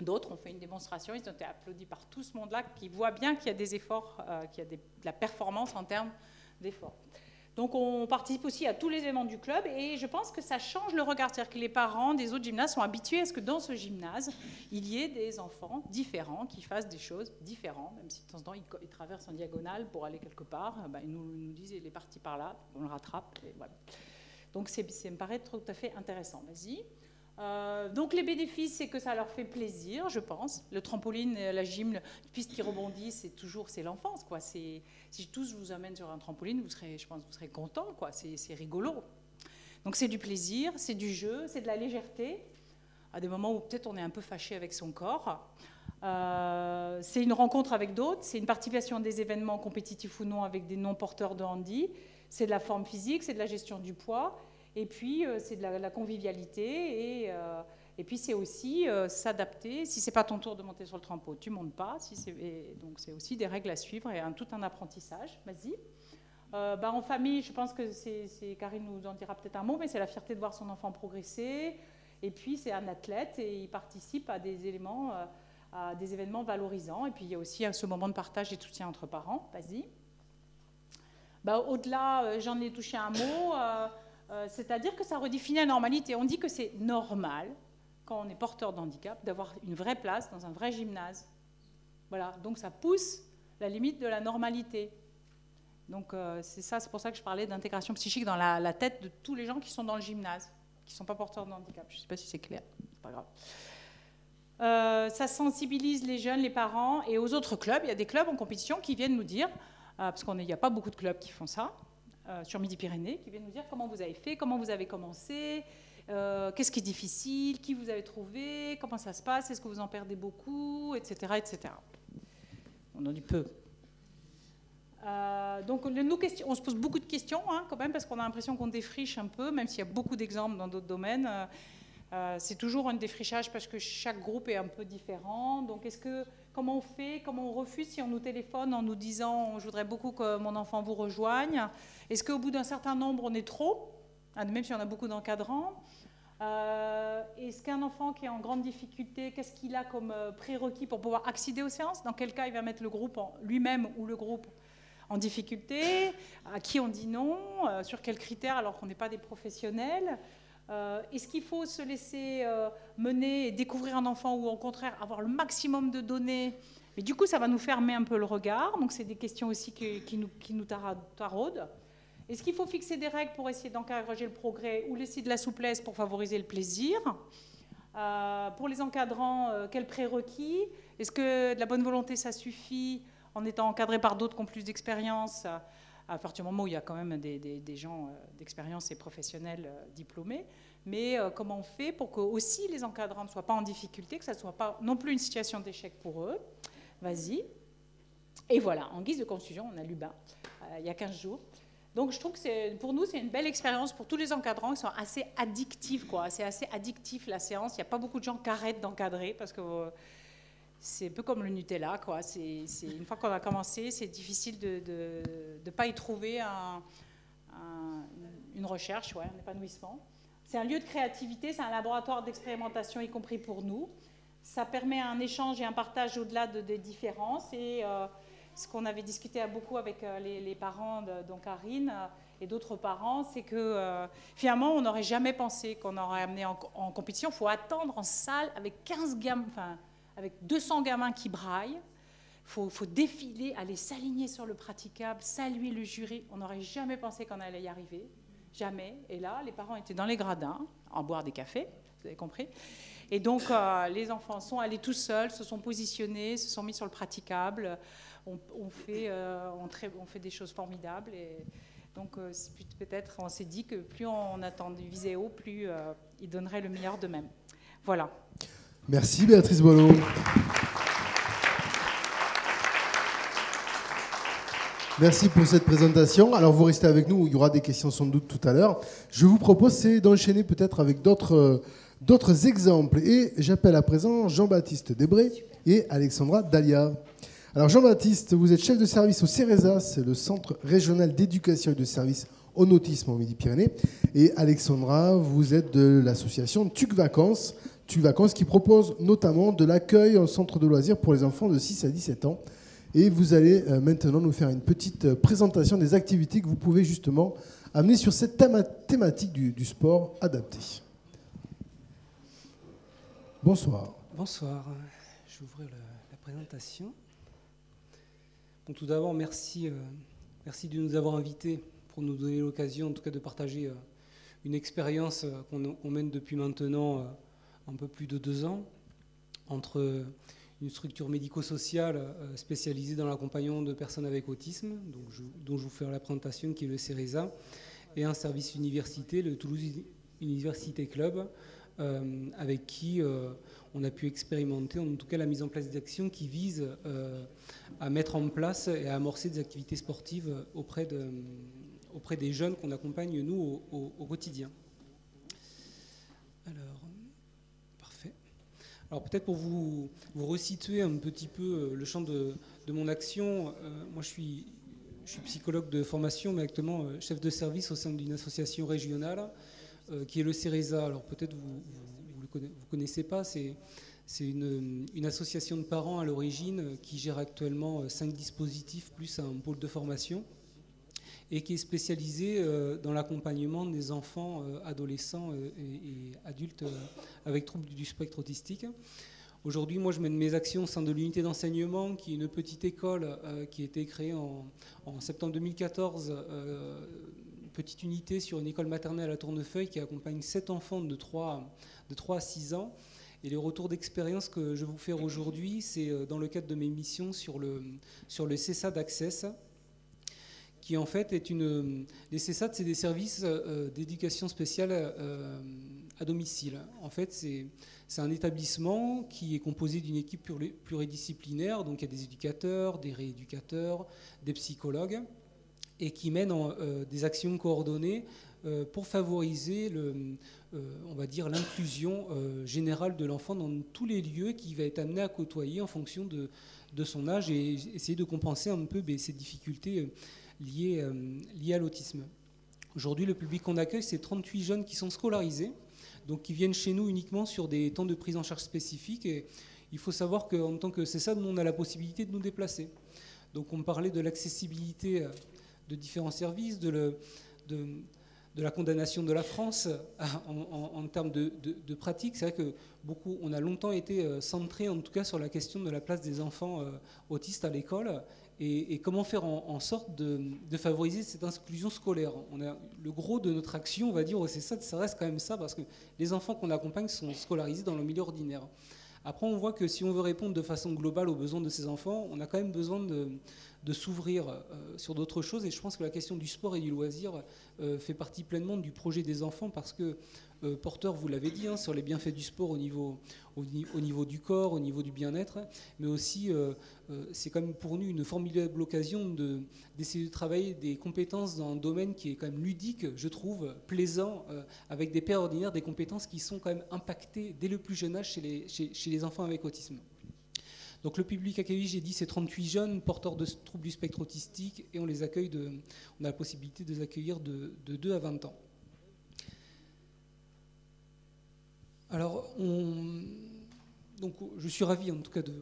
D'autres ont fait une démonstration, ils ont été applaudis par tout ce monde-là qui voit bien qu'il y a des efforts, qu'il y a de la performance en termes d'efforts. Donc on participe aussi à tous les événements du club et je pense que ça change le regard. C'est-à-dire que les parents des autres gymnases sont habitués à ce que dans ce gymnase, il y ait des enfants différents qui fassent des choses différentes, même si de temps en temps ils, traversent en diagonale pour aller quelque part. Ben, ils, nous, disent il est parti par là, on le rattrape. Donc ça me paraît tout à fait intéressant. Vas-y. Euh, donc les bénéfices, c'est que ça leur fait plaisir, je pense. Le trampoline, la gym, piste qui rebondit, c'est toujours c'est l'enfance, quoi. Si tous vous amène sur un trampoline, vous serez, je pense, vous serez content, quoi. C'est rigolo. Donc c'est du plaisir, c'est du jeu, c'est de la légèreté. À des moments où peut-être on est un peu fâché avec son corps. Euh, c'est une rencontre avec d'autres, c'est une participation à des événements compétitifs ou non avec des non-porteurs de handi. C'est de la forme physique, c'est de la gestion du poids et puis, euh, c'est de la, convivialité. Et, euh, et puis, c'est aussi euh, s'adapter. Si c'est pas ton tour de monter sur le trampo, tu montes pas. Donc, c'est aussi des règles à suivre et tout un apprentissage. Vas-y. Bah, en famille, je pense que c'est, Karine nous en dira peut-être un mot, mais c'est la fierté de voir son enfant progresser. Et puis, c'est un athlète et il participe à des éléments, à des événements valorisants. Et puis, il y a aussi ce moment de partage et de soutien entre parents. Vas-y. Bah, au-delà, j'en ai touché un mot. Euh, c'est-à-dire que ça redéfinit la normalité. On dit que c'est normal, quand on est porteur d'handicap, d'avoir une vraie place dans un vrai gymnase. Voilà, donc ça pousse la limite de la normalité. Donc euh, c'est ça, c'est pour ça que je parlais d'intégration psychique dans la, tête de tous les gens qui sont dans le gymnase, qui ne sont pas porteurs de handicap. Je ne sais pas si c'est clair, c'est pas grave. Euh, ça sensibilise les jeunes, les parents et aux autres clubs. Il y a des clubs en compétition qui viennent nous dire, parce qu'il n'y a pas beaucoup de clubs qui font ça, sur Midi-Pyrénées qui viennent nous dire comment vous avez fait, comment vous avez commencé, euh, qu'est-ce qui est difficile, qui vous avez trouvé, comment ça se passe, est-ce que vous en perdez beaucoup, etc. etc. On en dit peu. Euh, donc on se pose beaucoup de questions hein, quand même parce qu'on a l'impression qu'on défriche un peu, même s'il y a beaucoup d'exemples dans d'autres domaines. C'est toujours un défrichage parce que chaque groupe est un peu différent. Donc est-ce que Comment on fait Comment on refuse si on nous téléphone en nous disant je voudrais beaucoup que mon enfant vous rejoigne Est-ce qu'au bout d'un certain nombre, on est trop ah, Même si on a beaucoup d'encadrants. Euh, est-ce qu'un enfant qui est en grande difficulté, qu'est-ce qu'il a comme euh, prérequis pour pouvoir accéder aux séances? Dans quel cas il va mettre le groupe lui-même ou le groupe en difficulté? À qui on dit non? Euh, Sur quels critères alors qu'on n'est pas des professionnels? Euh, est-ce qu'il faut se laisser euh, mener et découvrir un enfant ou au contraire avoir le maximum de données? Mais du coup, ça va nous fermer un peu le regard. Donc, c'est des questions aussi qui, nous, qui taraudent. Est-ce qu'il faut fixer des règles pour essayer d'encourager le progrès ou laisser de la souplesse pour favoriser le plaisir? Euh, Pour les encadrants, quels prérequis? Est-ce que de la bonne volonté, ça suffit en étant encadré par d'autres qui ont plus d'expérience? À partir du moment où il y a quand même des, gens euh, d'expérience et professionnels euh, diplômés. Mais euh, comment on fait pour que aussi les encadrants ne soient pas en difficulté, que ça ne soit pas non plus une situation d'échec pour eux? Vas-y. Et voilà, en guise de conclusion, on a Lubin, il y a 15 jours. Donc je trouve que pour nous, c'est une belle expérience pour tous les encadrants qui sont assez addictifs. C'est assez addictif la séance. Il n'y a pas beaucoup de gens qui arrêtent d'encadrer parce que c'est un peu comme le Nutella. Quoi. C'est, une fois qu'on a commencé, c'est difficile de ne pas y trouver une recherche, ouais, un épanouissement. C'est un lieu de créativité, c'est un laboratoire d'expérimentation, y compris pour nous. Ça permet un échange et un partage au-delà de, des différences. Et euh, ce qu'on avait discuté beaucoup avec euh, les, parents, de, donc Karine euh, et d'autres parents, c'est que finalement, on n'aurait jamais pensé qu'on aurait amené en, compétition. Il faut attendre en salle avec 15 gammes, avec 200 gamins qui braillent. Il faut, défiler, aller s'aligner sur le praticable, saluer le jury. On n'aurait jamais pensé qu'on allait y arriver. Jamais. Et là, les parents étaient dans les gradins, en boire des cafés, vous avez compris. Et donc, euh, les enfants sont allés tout seuls, se sont positionnés, se sont mis sur le praticable. On, fait, euh, fait, des choses formidables. Et donc, euh, peut-être, on s'est dit que plus on attendait Viséo, plus ils donneraient le meilleur d'eux-mêmes. Voilà. Merci Béatrice Boileau. Merci pour cette présentation. Alors vous restez avec nous, il y aura des questions sans doute tout à l'heure. Je vous propose d'enchaîner peut-être avec d'autres d'autres exemples. Et j'appelle à présent Jean-Baptiste Debré et Alexandra Dalia. Alors Jean-Baptiste, vous êtes chef de service au CERESA, c'est le Centre régional d'éducation et de services au nautisme en Midi-Pyrénées. Et Alexandra, vous êtes de l'association TUC Vacances, TUC Vacances qui propose notamment de l'accueil en centre de loisirs pour les enfants de 6 à 17 ans. Et vous allez euh, maintenant nous faire une petite euh, présentation des activités que vous pouvez justement amener sur cette thématique du, sport adapté. Bonsoir. Bonsoir. Ouvrir la présentation tout d'abord, merci, euh, merci de nous avoir invités pour nous donner l'occasion, en tout cas, de partager une expérience qu'on mène depuis maintenant un peu plus de deux ans entre une structure médico-sociale spécialisée dans l'accompagnement de personnes avec autisme, dont je, vous fais la présentation, qui est le CERESA, et un service université, le Toulouse Université Club, avec qui on a pu expérimenter en tout cas la mise en place d'actions qui visent euh, à mettre en place et à amorcer des activités sportives auprès des jeunes qu'on accompagne nous au, quotidien. Alors, parfait. Alors peut-être pour vous, vous resituer un petit peu euh, le champ de, mon action, euh, moi je suis, je suis psychologue de formation, mais actuellement chef de service au sein d'une association régionale qui est le CERESA. Alors peut-être vous vous connaissez pas, c'est une, association de parents à l'origine qui gère actuellement euh, cinq dispositifs plus un pôle de formation et qui est spécialisée euh, dans l'accompagnement des enfants, euh, adolescents et, adultes avec troubles du spectre autistique. Aujourd'hui, moi, je mène mes actions au sein de l'unité d'enseignement, qui est une petite école qui a été créée en, septembre 2014 petite unité sur une école maternelle à Tournefeuille qui accompagne sept enfants de 3, de 3 à 6 ans. Et les retours d'expérience que je vais vous faire aujourd'hui, c'est euh, dans le cadre de mes missions sur le, sur le CESA d'Access, qui en fait est une... Les CESAD, c'est des services euh, d'éducation spéciale euh, à domicile. En fait, c'est un établissement qui est composé d'une équipe pluridisciplinaire, donc il y a des éducateurs, des rééducateurs, des psychologues et qui mène euh, des actions coordonnées euh, pour favoriser le, euh, on va dire l'inclusion générale de l'enfant dans tous les lieux qu'il va être amené à côtoyer en fonction de, de son âge et essayer de compenser un peu ces difficultés liées, liées à l'autisme. Aujourd'hui, le public qu'on accueille, c'est 38 jeunes qui sont scolarisés, donc qui viennent chez nous uniquement sur des temps de prise en charge spécifiques. Et il faut savoir qu'en tant que c'est ça, nous, on a la possibilité de nous déplacer. Donc on parlait de l'accessibilité de différents services, de, de, de, la condamnation de la France euh, (laughs) en, termes de, de pratique. C'est vrai que beaucoup, on a longtemps été euh, centré, en tout cas, sur la question de la place des enfants euh, autistes à l'école. Et, comment faire en, sorte de, favoriser cette inclusion scolaire. Le gros de notre action, on va dire, c'est ça, ça reste quand même ça, parce que les enfants qu'on accompagne sont scolarisés dans le milieu ordinaire. Après, on voit que si on veut répondre de façon globale aux besoins de ces enfants, on a quand même besoin de, de s'ouvrir euh, sur d'autres choses. Et je pense que la question du sport et du loisir euh, fait partie pleinement du projet des enfants parce que euh, porteur, vous l'avez dit, hein, sur les bienfaits du sport au niveau, au, niveau du corps, au niveau du bien-être, mais aussi c'est quand même pour nous une formidable occasion d'essayer de, travailler des compétences dans un domaine qui est quand même ludique, je trouve, plaisant, avec des pères ordinaires, des compétences qui sont quand même impactées dès le plus jeune âge chez les enfants avec autisme. Donc le public accueilli, j'ai dit, c'est 38 jeunes porteurs de troubles du spectre autistique et on les accueille de, on a la possibilité de les accueillir de, 2 à 20 ans. Alors, donc, je suis ravi en tout cas de,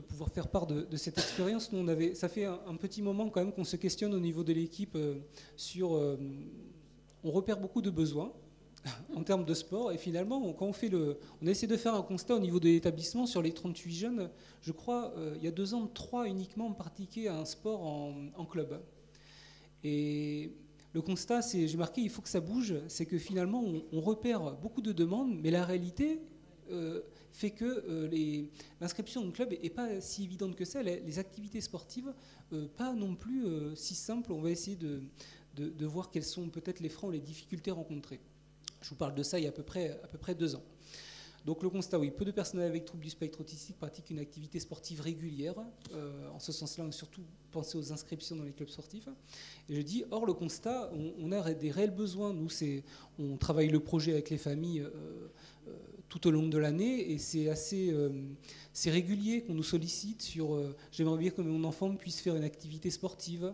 pouvoir faire part de, cette expérience. Nous, on avait, ça fait un, petit moment quand même qu'on se questionne au niveau de l'équipe euh, sur. Euh, on repère beaucoup de besoins (laughs) en termes de sport. Et finalement, quand on fait le, on a essayé de faire un constat au niveau de l'établissement sur les 38 jeunes. Je crois, euh, il y a deux ans, trois uniquement pratiqué un sport en, club. Et le constat, c'est, j'ai marqué, il faut que ça bouge. C'est que finalement, on, repère beaucoup de demandes, mais la réalité euh, fait que euh, l'inscription en club n'est pas si évidente que ça. Les, activités sportives, pas non plus si simples. On va essayer de, de, de voir quels sont peut-être les freins ou les difficultés rencontrées. Je vous parle de ça il y a à peu près, deux ans. Donc le constat, oui, peu de personnes avec troubles du spectre autistique pratiquent une activité sportive régulière. Euh, en ce sens-là, on a surtout pensé aux inscriptions dans les clubs sportifs. Et je dis, or le constat, on, a des réels besoins. Nous, on travaille le projet avec les familles euh, euh, tout au long de l'année et c'est assez régulier qu'on nous sollicite sur j'aimerais bien que mon enfant puisse faire une activité sportive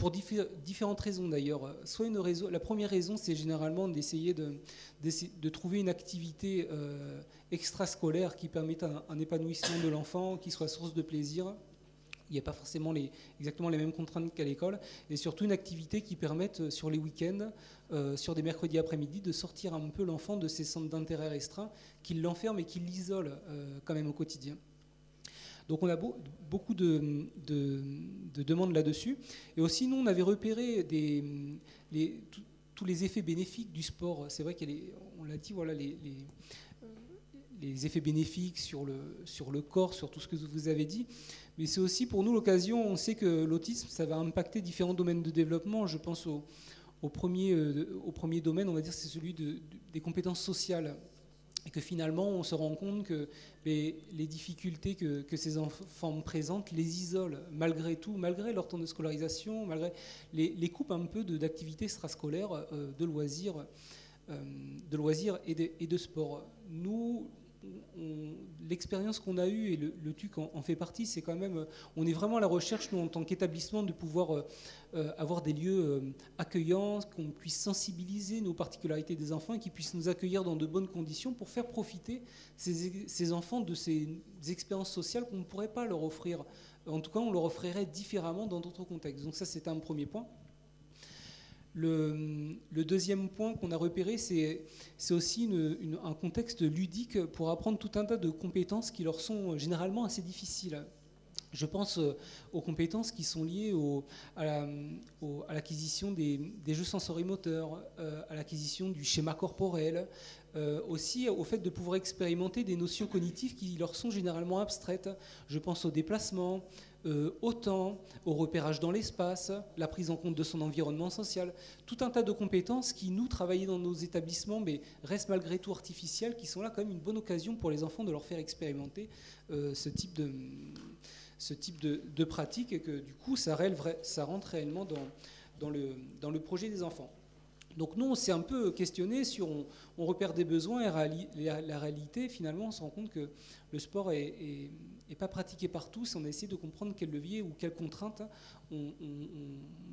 pour différentes raisons d'ailleurs. Soit une raison, la première raison, c'est généralement d'essayer de, trouver une activité euh, extrascolaire qui permette un, épanouissement de l'enfant, qui soit source de plaisir. Il n'y a pas forcément les, exactement les mêmes contraintes qu'à l'école, et surtout une activité qui permette euh, sur les week-ends, euh, sur des mercredis après-midi, de sortir un peu l'enfant de ses centres d'intérêt restreints, qui l'enferment et qui l'isolent quand même au quotidien. Donc on a beaucoup de, demandes là-dessus. Et aussi, nous, on avait repéré tous les effets bénéfiques du sport. C'est vrai qu'on l'a dit, voilà, les, effets bénéfiques sur le, corps, sur tout ce que vous avez dit. Mais c'est aussi pour nous l'occasion, on sait que l'autisme, ça va impacter différents domaines de développement. Je pense au, premier, euh, au premier domaine, on va dire, c'est celui des compétences sociales et que finalement on se rend compte que les, difficultés que, ces enfants présentent les isolent malgré tout, malgré leur temps de scolarisation, malgré les, coupes un peu d'activités extrascolaires, euh, de loisirs, euh, de loisirs et de, et sport. Nous, l'expérience qu'on a eue, et le, TUC en, fait partie, c'est quand même, on est vraiment à la recherche, nous, en tant qu'établissement, de pouvoir euh, euh, avoir des lieux euh, accueillants, qu'on puisse sensibiliser nos particularités des enfants et qu'ils puissent nous accueillir dans de bonnes conditions pour faire profiter ces, ces enfants de ces expériences sociales qu'on ne pourrait pas leur offrir. En tout cas, on leur offrirait différemment dans d'autres contextes. Donc ça, c'était un premier point. Le, deuxième point qu'on a repéré, c'est aussi un contexte ludique pour apprendre tout un tas de compétences qui leur sont généralement assez difficiles. Je pense euh, aux compétences qui sont liées à l'acquisition des, jeux sensorimoteurs, euh, à l'acquisition du schéma corporel, euh, aussi au fait de pouvoir expérimenter des notions cognitives qui leur sont généralement abstraites. Je pense au déplacement, euh, autant au repérage dans l'espace, la prise en compte de son environnement social, tout un tas de compétences qui, nous, travaillons dans nos établissements, mais restent malgré tout artificielles, qui sont là quand même une bonne occasion pour les enfants de leur faire expérimenter euh, ce type de pratique et que du coup ça, rentre réellement dans, dans, le, dans le projet des enfants. Donc nous, on s'est un peu questionné sur, on, repère des besoins et la, réalité, finalement, on se rend compte que le sport est, pas pratiqué par tous. On a essayé de comprendre quel levier ou quelles contraintes on,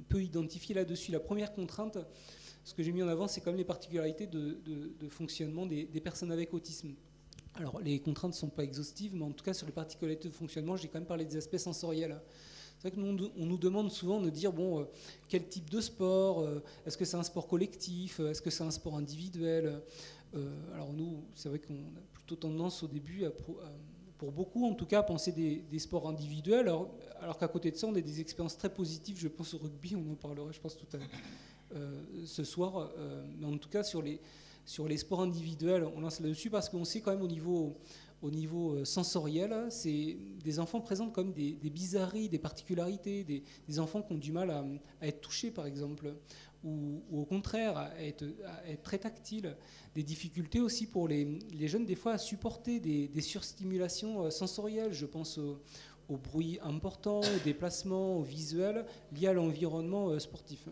peut identifier là-dessus. La première contrainte, ce que j'ai mis en avant, c'est quand même les particularités de, fonctionnement des, personnes avec autisme. Alors les contraintes ne sont pas exhaustives, mais en tout cas sur les particularités de fonctionnement, j'ai quand même parlé des aspects sensoriels. C'est vrai que nous, on nous demande souvent de dire bon, euh, quel type de sport euh, Est-ce que c'est un sport collectif Est-ce que c'est un sport individuel euh, Alors nous, c'est vrai qu'on a plutôt tendance au début à, pour beaucoup en tout cas, penser des, sports individuels, alors, qu'à côté de ça, on a des expériences très positives. Je pense au rugby, on en parlera, je pense, tout à l'heure ce soir. mais en tout cas, sur les, sur les sports individuels, on lance là-dessus parce qu'on sait quand même au niveau au niveau euh, sensoriel, c'est des enfants présentent comme des, bizarreries, des particularités, des, enfants qui ont du mal à, être touchés, par exemple, ou, au contraire être, très tactiles. Des difficultés aussi pour les, jeunes, des fois, à supporter des, surstimulations euh, sensorielles. Je pense au, bruit important, au déplacement, au visuel, lié à l'environnement euh, sportif.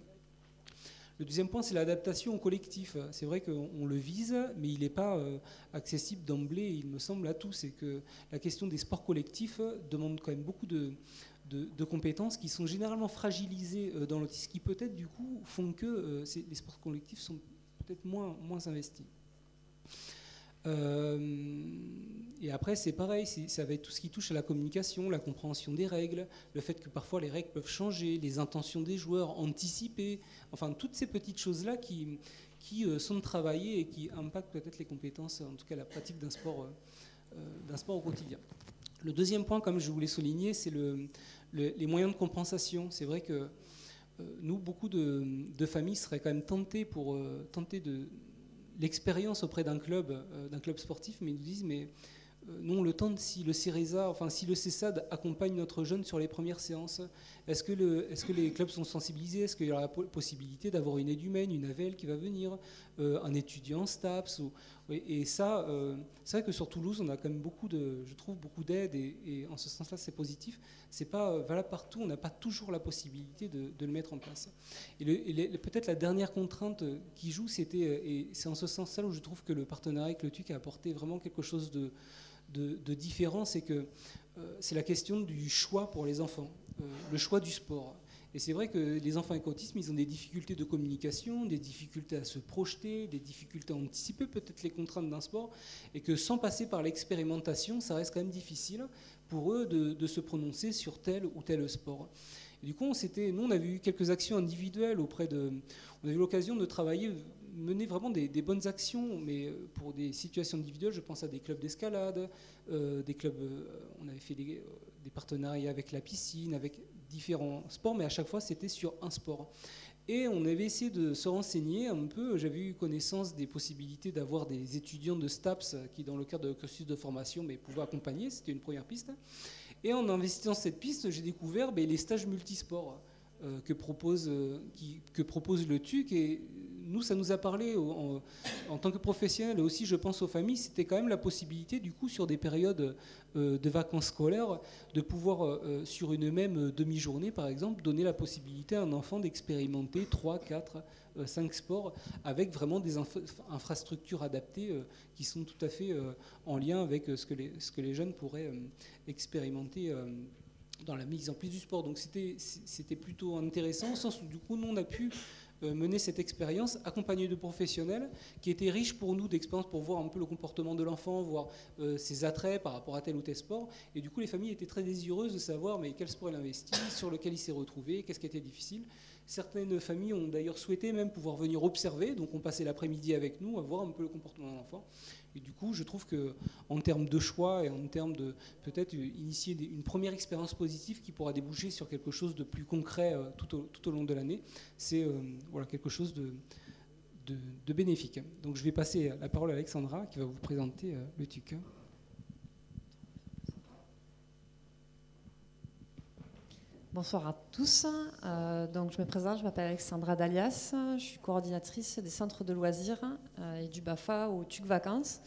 Le deuxième point, c'est l'adaptation au collectif. C'est vrai qu'on le vise, mais il n'est pas euh, accessible d'emblée, il me semble, à tous. C'est que la question des sports collectifs demande quand même beaucoup de, compétences qui sont généralement fragilisées euh, dans l'autisme, qui peut-être, du coup, font que euh, les sports collectifs sont peut-être moins, moins investis. Euh, et après, c'est pareil, ça va être tout ce qui touche à la communication, la compréhension des règles, le fait que parfois les règles peuvent changer, les intentions des joueurs, anticiper, enfin toutes ces petites choses-là qui, qui sont travaillées et qui impactent peut-être les compétences, en tout cas la pratique d'un sport, d'un sport au quotidien. Le deuxième point, comme je voulais souligner, c'est le, les moyens de compensation. C'est vrai que nous, beaucoup de, familles seraient quand même tentées pour tenter de l'expérience auprès d'un club, euh, d'un club sportif, mais ils nous disent mais euh, non, le temps si le CERESA, enfin si le CESAD accompagne notre jeune sur les premières séances, est-ce que, que les clubs sont sensibilisés? Est-ce qu'il y aura la possibilité d'avoir une aide humaine, une AVL qui va venir? Un étudiant STAPS. et ça, c'est vrai que sur Toulouse, on a quand même beaucoup de, je trouve, beaucoup d'aide et, en ce sens-là, c'est positif. C'est pas valable partout, on n'a pas toujours la possibilité de, le mettre en place. Et, peut-être la dernière contrainte qui joue, c'était, et c'est en ce sens-là où je trouve que le partenariat avec le TUC a apporté vraiment quelque chose de, différent, c'est que c'est la question du choix pour les enfants, le choix du sport. Et c'est vrai que les enfants avec autisme, ils ont des difficultés de communication, des difficultés à se projeter, des difficultés à anticiper peut-être les contraintes d'un sport, et que sans passer par l'expérimentation, ça reste quand même difficile pour eux de, se prononcer sur tel ou tel sport. Et du coup, on nous, on avait eu quelques actions individuelles auprès de... On a eu l'occasion de travailler mener vraiment des, bonnes actions, mais pour des situations individuelles, je pense à des clubs d'escalade, euh, des clubs, euh, on avait fait des, partenariats avec la piscine, avec différents sports, mais à chaque fois c'était sur un sport. Et on avait essayé de se renseigner un peu. J'avais eu connaissance des possibilités d'avoir des étudiants de STAPS qui, dans le cadre de cursus de formation, mais pouvaient accompagner. C'était une première piste. Et en investissant cette piste, j'ai découvert ben, les stages multisports euh, que, propose, euh, que propose le TUC. Et nous, ça nous a parlé en, tant que professionnels et aussi, je pense, aux familles, c'était quand même la possibilité, du coup, sur des périodes euh, de vacances scolaires, de pouvoir, euh, euh, sur une même demi-journée, par exemple, donner la possibilité à un enfant d'expérimenter 3, 4, 5 sports avec vraiment des infrastructures adaptées qui sont tout à fait en lien avec ce que les, ce que les jeunes pourraient expérimenter dans la mise en place du sport. Donc c'était plutôt intéressant, au sens où du coup, nous, on a pu mener cette expérience accompagnée de professionnels qui étaient riches pour nous d'expérience pour voir un peu le comportement de l'enfant, voir euh, ses attraits par rapport à tel ou tel sport. Et du coup, les familles étaient très désireuses de savoir mais quel sport il investit, sur lequel il s'est retrouvé, qu'est-ce qui était difficile. Certaines familles ont d'ailleurs souhaité même pouvoir venir observer, donc on passait l'après-midi avec nous à voir un peu le comportement de l'enfant. Et du coup, je trouve que en termes de choix et en termes de peut-être initier une première expérience positive qui pourra déboucher sur quelque chose de plus concret euh, tout, au, long de l'année, c'est euh, voilà, quelque chose de, bénéfique. Donc je vais passer la parole à Alexandra qui va vous présenter euh, le TUC. Bonsoir à tous. Euh, donc, je me présente, je m'appelle Alexandra Dalias, je suis coordinatrice des centres de loisirs euh, et du BAFA au TUC Vacances.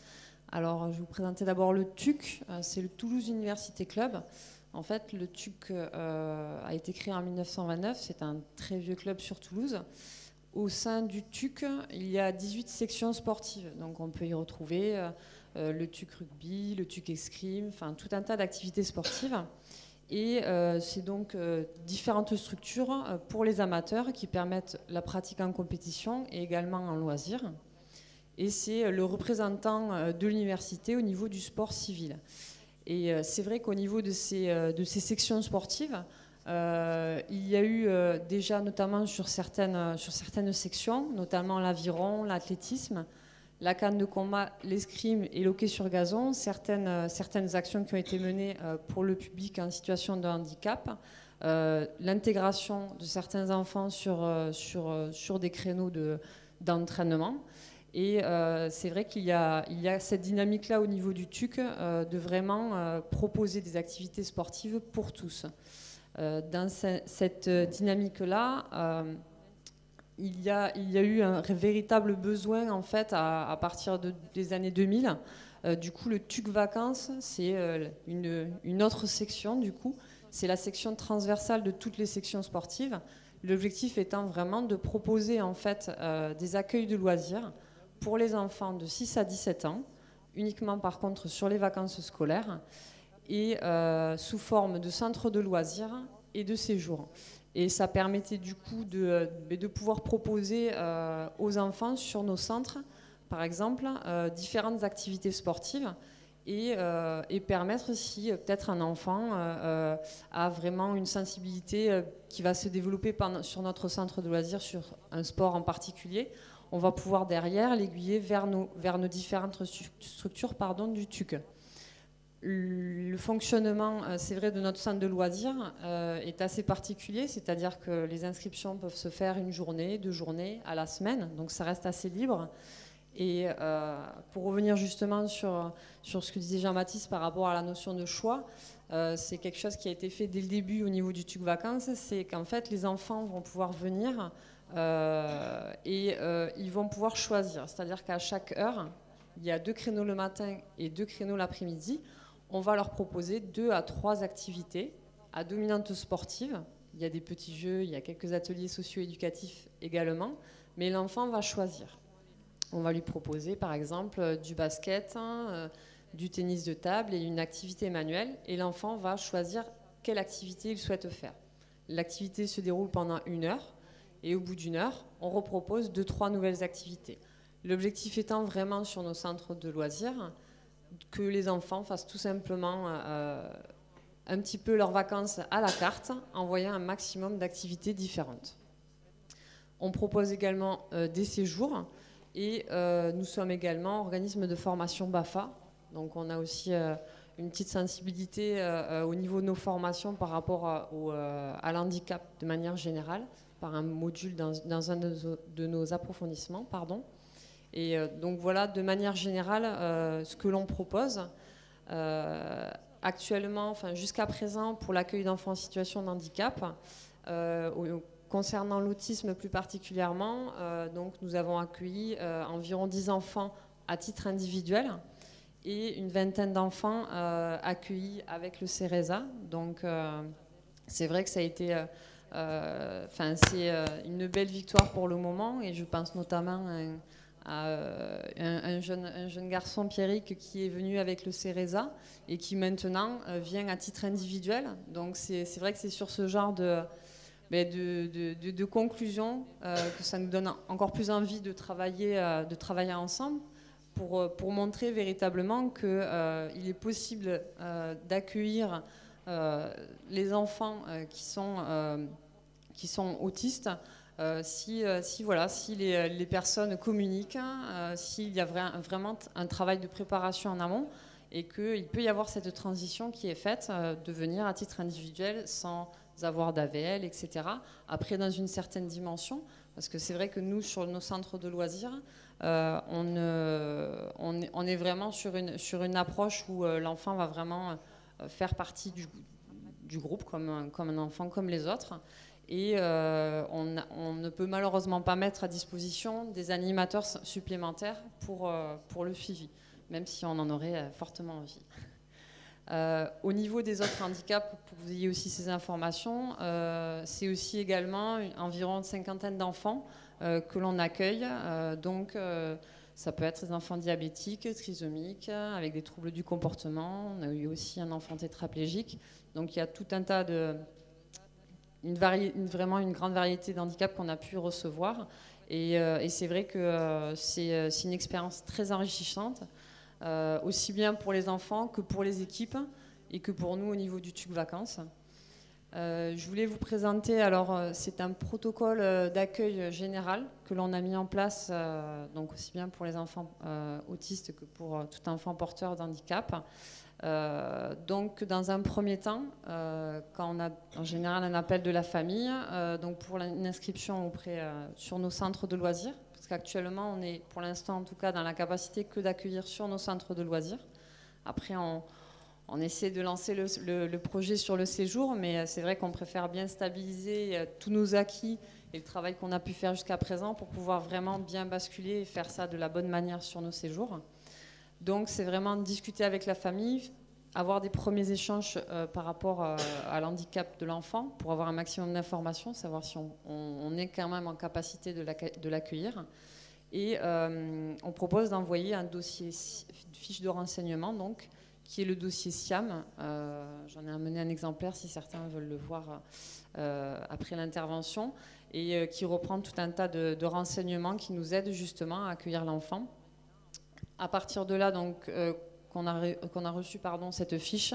Alors, je vais vous présenter d'abord le TUC, euh, c'est le Toulouse Université Club. En fait, le TUC a été créé en 1929, c'est un très vieux club sur Toulouse. Au sein du TUC, il y a 18 sections sportives, donc on peut y retrouver le TUC rugby, le TUC escrime, enfin tout un tas d'activités sportives. Et euh, c'est donc euh, différentes structures euh, pour les amateurs qui permettent la pratique en compétition et également en loisir. Et c'est le représentant de l'université au niveau du sport civil. Et c'est vrai qu'au niveau de ces, de ces sections sportives, il y a eu déjà notamment sur certaines, sur certaines sections, notamment l'aviron, l'athlétisme, la canne de combat, l'escrime et l'hockey sur gazon, certaines, euh, certaines actions qui ont été menées euh, pour le public en situation de handicap, euh, l'intégration de certains enfants sur, sur, sur des créneaux d'entraînement. et c'est vrai qu'il y, y a, cette dynamique-là au niveau du TUC de vraiment proposer des activités sportives pour tous. dans cette dynamique-là, il y, a, eu un véritable besoin en fait à, partir des années 2000. Euh, du coup, le TUC Vacances, c'est euh, une, une, autre section. Du coup, c'est la section transversale de toutes les sections sportives. L'objectif étant vraiment de proposer en fait euh, des accueils de loisirs pour les enfants de 6 à 17 ans, uniquement par contre sur les vacances scolaires et sous forme de centres de loisirs et de séjours. Et ça permettait du coup de, euh, pouvoir proposer euh, aux enfants sur nos centres, par exemple, euh, différentes activités sportives et, et permettre si peut-être un enfant a vraiment une sensibilité qui va se développer sur notre centre de loisirs sur un sport en particulier, on va pouvoir derrière l'aiguiller vers nos, différentes structures du TUC le fonctionnement, euh, c'est vrai, de notre centre de loisirs euh, est assez particulier, c'est-à-dire que les inscriptions peuvent se faire une journée, deux journées à la semaine, donc ça reste assez libre. Et euh, pour revenir justement sur, sur ce que disait Jean-Baptiste par rapport à la notion de choix, c'est quelque chose qui a été fait dès le début au niveau du TUC Vacances, c'est qu'en fait les enfants vont pouvoir venir et ils vont pouvoir choisir. C'est-à-dire qu'à chaque heure, il y a deux créneaux le matin et deux créneaux l'après-midi. On va leur proposer deux à trois activités à dominante sportive. Il y a des petits jeux, il y a quelques ateliers socio-éducatifs également, mais l'enfant va choisir. On va lui proposer par exemple du basket, hein, du tennis de table et une activité manuelle, et l'enfant va choisir quelle activité il souhaite faire. L'activité se déroule pendant une heure, et au bout d'une heure, on repropose deux, trois nouvelles activités. L'objectif étant vraiment sur nos centres de loisirs que les enfants fassent tout simplement euh, un petit peu leurs vacances à la carte en voyant un maximum d'activités différentes. On propose également euh, des séjours et euh, nous sommes également organisme de formation BAFA. Donc on a aussi une petite sensibilité au niveau de nos formations par rapport à, l'handicap de manière générale, par un module dans, un de, de nos approfondissements. Pardon. Et euh, donc voilà, de manière générale, euh, ce que l'on propose. Euh, actuellement, enfin jusqu'à présent, pour l'accueil d'enfants en situation de handicap, concernant l'autisme plus particulièrement, donc nous avons accueilli environ 10 enfants à titre individuel et une vingtaine d'enfants accueillis avec le CERESA. Donc c'est vrai que ça a été, enfin c'est une belle victoire pour le moment et je pense notamment à euh, un, jeune, un, jeune, garçon, Pierrick, qui est venu avec le CERESA et qui maintenant euh, vient à titre individuel. Donc c'est vrai que c'est sur ce genre de, ben, conclusion euh, que ça nous donne encore plus envie de travailler, de travailler ensemble pour, pour montrer véritablement qu'il est possible d'accueillir les enfants qui, sont, qui sont autistes euh, si, euh, si, voilà, si les, les personnes communiquent, hein, euh, s'il y a vraiment un travail de préparation en amont et qu'il peut y avoir cette transition qui est faite de venir à titre individuel sans avoir d'AVL, etc. Après, dans une certaine dimension, parce que c'est vrai que nous, sur nos centres de loisirs, on, est, vraiment sur une, approche où l'enfant va vraiment faire partie du, groupe comme un enfant comme les autres. Et euh, on, ne peut malheureusement pas mettre à disposition des animateurs supplémentaires pour, euh, pour le suivi, même si on en aurait euh, fortement envie. au niveau des autres handicaps, pour que vous ayez aussi ces informations, c'est aussi également environ une cinquantaine d'enfants que l'on accueille. donc, ça peut être des enfants diabétiques, trisomiques, avec des troubles du comportement. On a eu aussi un enfant tétraplégique. Donc, il y a tout un tas de, une, vraiment une grande variété d'handicaps qu'on a pu recevoir. Et, euh, c'est vrai que euh, euh, c'est une expérience très enrichissante, aussi bien pour les enfants que pour les équipes et que pour nous au niveau du TUC Vacances. je voulais vous présenter, alors c'est un protocole d'accueil général que l'on a mis en place, donc aussi bien pour les enfants autistes que pour tout enfant porteur d'handicap. Euh, donc, dans un premier temps, euh, quand on a en général un appel de la famille, euh, donc pour une inscription auprès sur nos centres de loisirs, parce qu'actuellement, on est pour l'instant en tout cas dans la capacité que d'accueillir sur nos centres de loisirs. Après, on, essaie de lancer le, projet sur le séjour, mais c'est vrai qu'on préfère bien stabiliser tous nos acquis et le travail qu'on a pu faire jusqu'à présent pour pouvoir vraiment bien basculer et faire ça de la bonne manière sur nos séjours. Donc c'est vraiment discuter avec la famille, avoir des premiers échanges euh, par rapport euh, à l'handicap de l'enfant pour avoir un maximum d'informations, savoir si on, est quand même en capacité de l'accueillir. Et euh, on propose d'envoyer un dossier, fiche de renseignement, donc, qui est le dossier SIAM. J'en ai amené un exemplaire si certains veulent le voir après l'intervention, et qui reprend tout un tas de, de renseignements qui nous aident justement à accueillir l'enfant à partir de là, donc, euh, qu'on a, a, reçu pardon, cette fiche,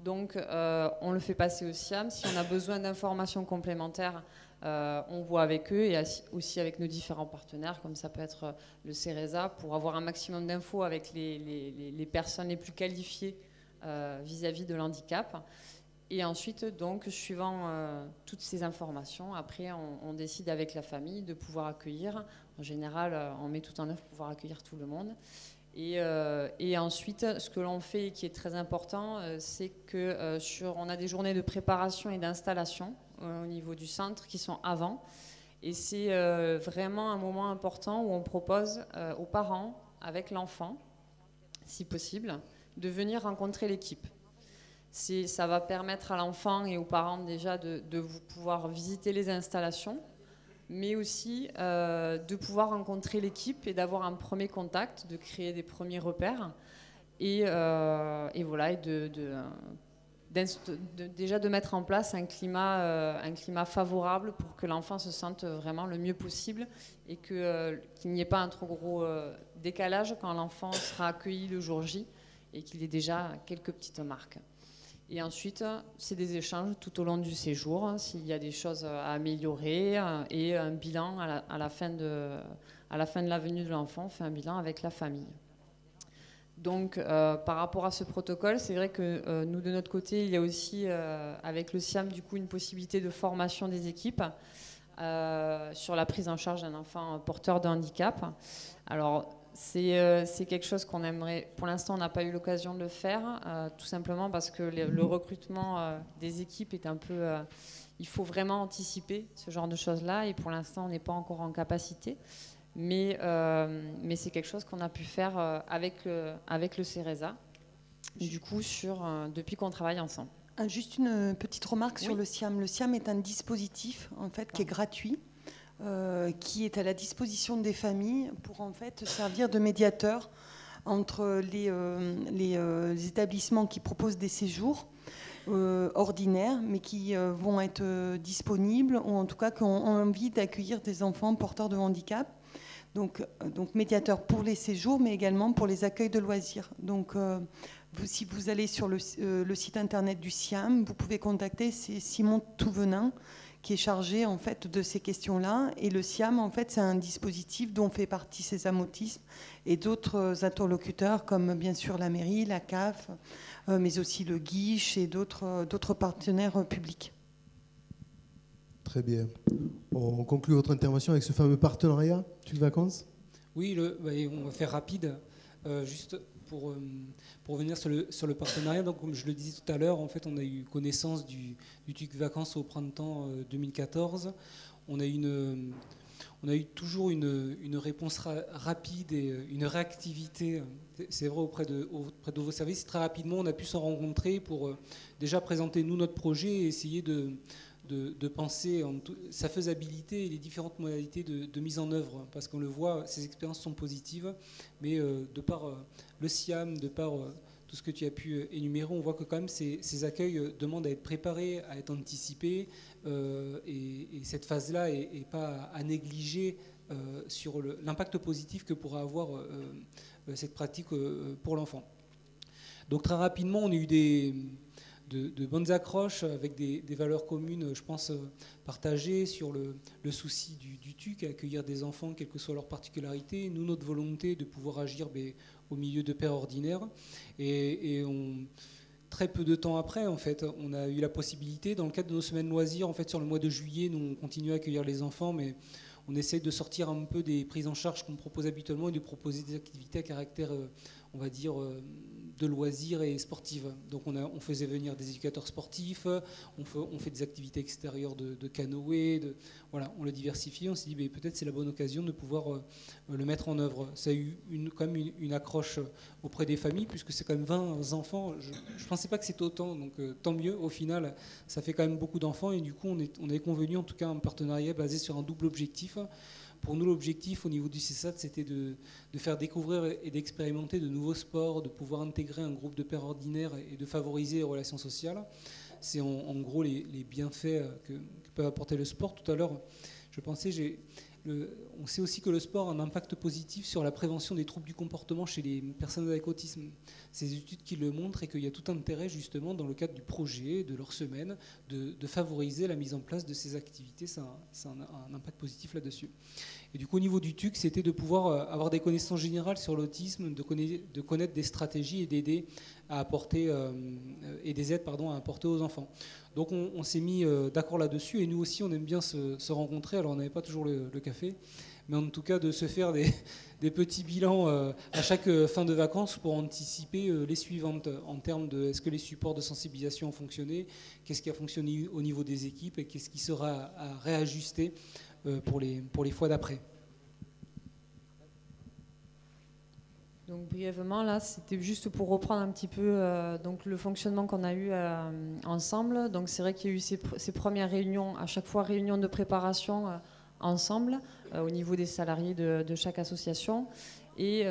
donc, euh, on le fait passer au SIAM. Si on a besoin d'informations complémentaires, euh, on voit avec eux et aussi avec nos différents partenaires, comme ça peut être le CERESA, pour avoir un maximum d'infos avec les, les, personnes les plus qualifiées vis-à-vis de l'handicap. Et ensuite, donc, suivant toutes ces informations, après, on, décide avec la famille de pouvoir accueillir. En général, on met tout en œuvre pour pouvoir accueillir tout le monde. Euh, et, ensuite, ce que l'on fait, qui est très important, euh, c'est que euh, sur, on a des journées de préparation et d'installation au niveau du centre qui sont avant. Et c'est vraiment un moment important où on propose aux parents, avec l'enfant, si possible, de venir rencontrer l'équipe. Ça va permettre à l'enfant et aux parents déjà de, vous pouvoir visiter les installations, mais aussi euh, de pouvoir rencontrer l'équipe et d'avoir un premier contact, de créer des premiers repères et, et voilà, et déjà de mettre en place un climat, euh, un climat favorable pour que l'enfant se sente vraiment le mieux possible et euh, qu'il n'y ait pas un trop gros euh, décalage quand l'enfant sera accueilli le jour J et qu'il ait déjà quelques petites marques. Et ensuite, c'est des échanges tout au long du séjour, hein, s'il y a des choses à améliorer et un bilan à la, fin de, la venue de l'enfant, on fait un bilan avec la famille. Donc, euh, par rapport à ce protocole, c'est vrai que euh, nous, de notre côté, il y a aussi, euh, avec le SIAM, du coup, une possibilité de formation des équipes sur la prise en charge d'un enfant porteur de handicap. Alors, c'est quelque chose qu'on aimerait. Pour l'instant, on n'a pas eu l'occasion de le faire, tout simplement parce que le, recrutement des équipes est un peu. il faut vraiment anticiper ce genre de choses-là, et pour l'instant, on n'est pas encore en capacité mais, euh, mais c'est quelque chose qu'on a pu faire euh, avec, le, avec le CERESA, du coup, sur, euh, depuis qu'on travaille ensemble. Juste une petite remarque sur le SIAM. Le SIAM est un dispositif en fait, qui est gratuit, qui est à la disposition des familles pour en fait servir de médiateur entre les, les, établissements qui proposent des séjours ordinaires, mais qui vont être disponibles, ou en tout cas qui ont envie d'accueillir des enfants porteurs de handicap donc, euh, médiateur pour les séjours, mais également pour les accueils de loisirs. Donc, euh, si vous allez sur euh, le, site internet du SIAM, vous pouvez contacter Simon Touvenin, qui est chargé en fait de ces questions-là. Et le SIAM, en fait, c'est un dispositif dont fait partie Sésame Autisme et d'autres interlocuteurs, comme bien sûr la mairie, la CAF, mais aussi le Guiche et d'autres partenaires publics. Très bien. On conclut votre intervention avec ce fameux partenariat de Vacances? Oui, le, bah, on va faire rapide. Euh, juste pour, euh, revenir sur le, sur le partenariat, donc, comme je le disais tout à l'heure, en fait, on a eu connaissance du, du TUC Vacances au printemps 2014. Euh, on a, une, on a eu toujours une, une réponse rapide et une réactivité, c'est vrai, auprès de, auprès de vos services. Très rapidement, on a pu s'en rencontrer pour déjà présenter, nous, notre projet et essayer de de, penser en sa faisabilité et les différentes modalités de, mise en œuvre, parce qu'on le voit, ces expériences sont positives, mais euh, de par euh, le SIAM, de par euh, tout ce que tu as pu énumérer, on voit que quand même ces, accueils demandent à être préparés, à être anticipés, et, cette phase-là n'est pas à négliger sur l'impact positif que pourra avoir cette pratique pour l'enfant. Donc très rapidement, on a eu des de, bonnes accroches avec des, valeurs communes, je pense, euh, partagées sur le, souci du, TUC, accueillir des enfants, quelle que soit leur particularité. Nous, notre volonté de pouvoir agir ben, au milieu de pères ordinaires. Et, très peu de temps après, en fait, on a eu la possibilité, dans le cadre de nos semaines loisirs, en fait, sur le mois de juillet, nous on continue à accueillir les enfants, mais on essaie de sortir un peu des prises en charge qu'on propose habituellement et de proposer des activités à caractère, euh, on va dire, euh, de loisirs et sportives. Donc on, faisait venir des éducateurs sportifs, on fait, des activités extérieures de, canoë, de, voilà, on le diversifie, on s'est dit peut-être c'est la bonne occasion de pouvoir euh, le mettre en œuvre. Ça a eu une, quand même une, accroche auprès des familles, puisque c'est quand même 20 enfants. Je ne pensais pas que c'était autant, donc euh, tant mieux. Au final, ça fait quand même beaucoup d'enfants, et du coup on, est, on avait convenu en tout cas un partenariat basé sur un double objectif pour nous, l'objectif au niveau du CESAT, c'était de, faire découvrir et d'expérimenter de nouveaux sports, de pouvoir intégrer un groupe de pères ordinaires et de favoriser les relations sociales. C'est en, gros les, bienfaits que, que, peut apporter le sport. Tout à l'heure, je pensais, j'ai on sait aussi que le sport a un impact positif sur la prévention des troubles du comportement chez les personnes avec autisme. Ces études qui le montrent et qu'il y a tout intérêt justement dans le cadre du projet, de leur semaine, de, favoriser la mise en place de ces activités. Ça, a un, impact positif là-dessus. Et du coup, au niveau du TUC, c'était de pouvoir euh, avoir des connaissances générales sur l'autisme, de connaître, des stratégies et d'aider à apporter euh, et des aides pardon, à apporter aux enfants. Donc on, s'est mis euh, d'accord là-dessus. Et nous aussi on aime bien se, rencontrer. Alors on n'avait pas toujours le, café, mais en tout cas de se faire (laughs) des, petits bilans euh, à chaque euh, fin de vacances pour anticiper les suivantes. En termes de est-ce que les supports de sensibilisation ont fonctionné, qu'est-ce qui a fonctionné au niveau des équipes? Et qu'est-ce qui sera à, réajuster pour, les, pour les fois d'après? Donc brièvement, là, c'était juste pour reprendre un petit peu euh, donc le fonctionnement qu'on a eu euh, ensemble. Donc c'est vrai qu'il y a eu ces, premières réunions, à chaque fois réunions de préparation euh, ensemble au niveau des salariés de, chaque association et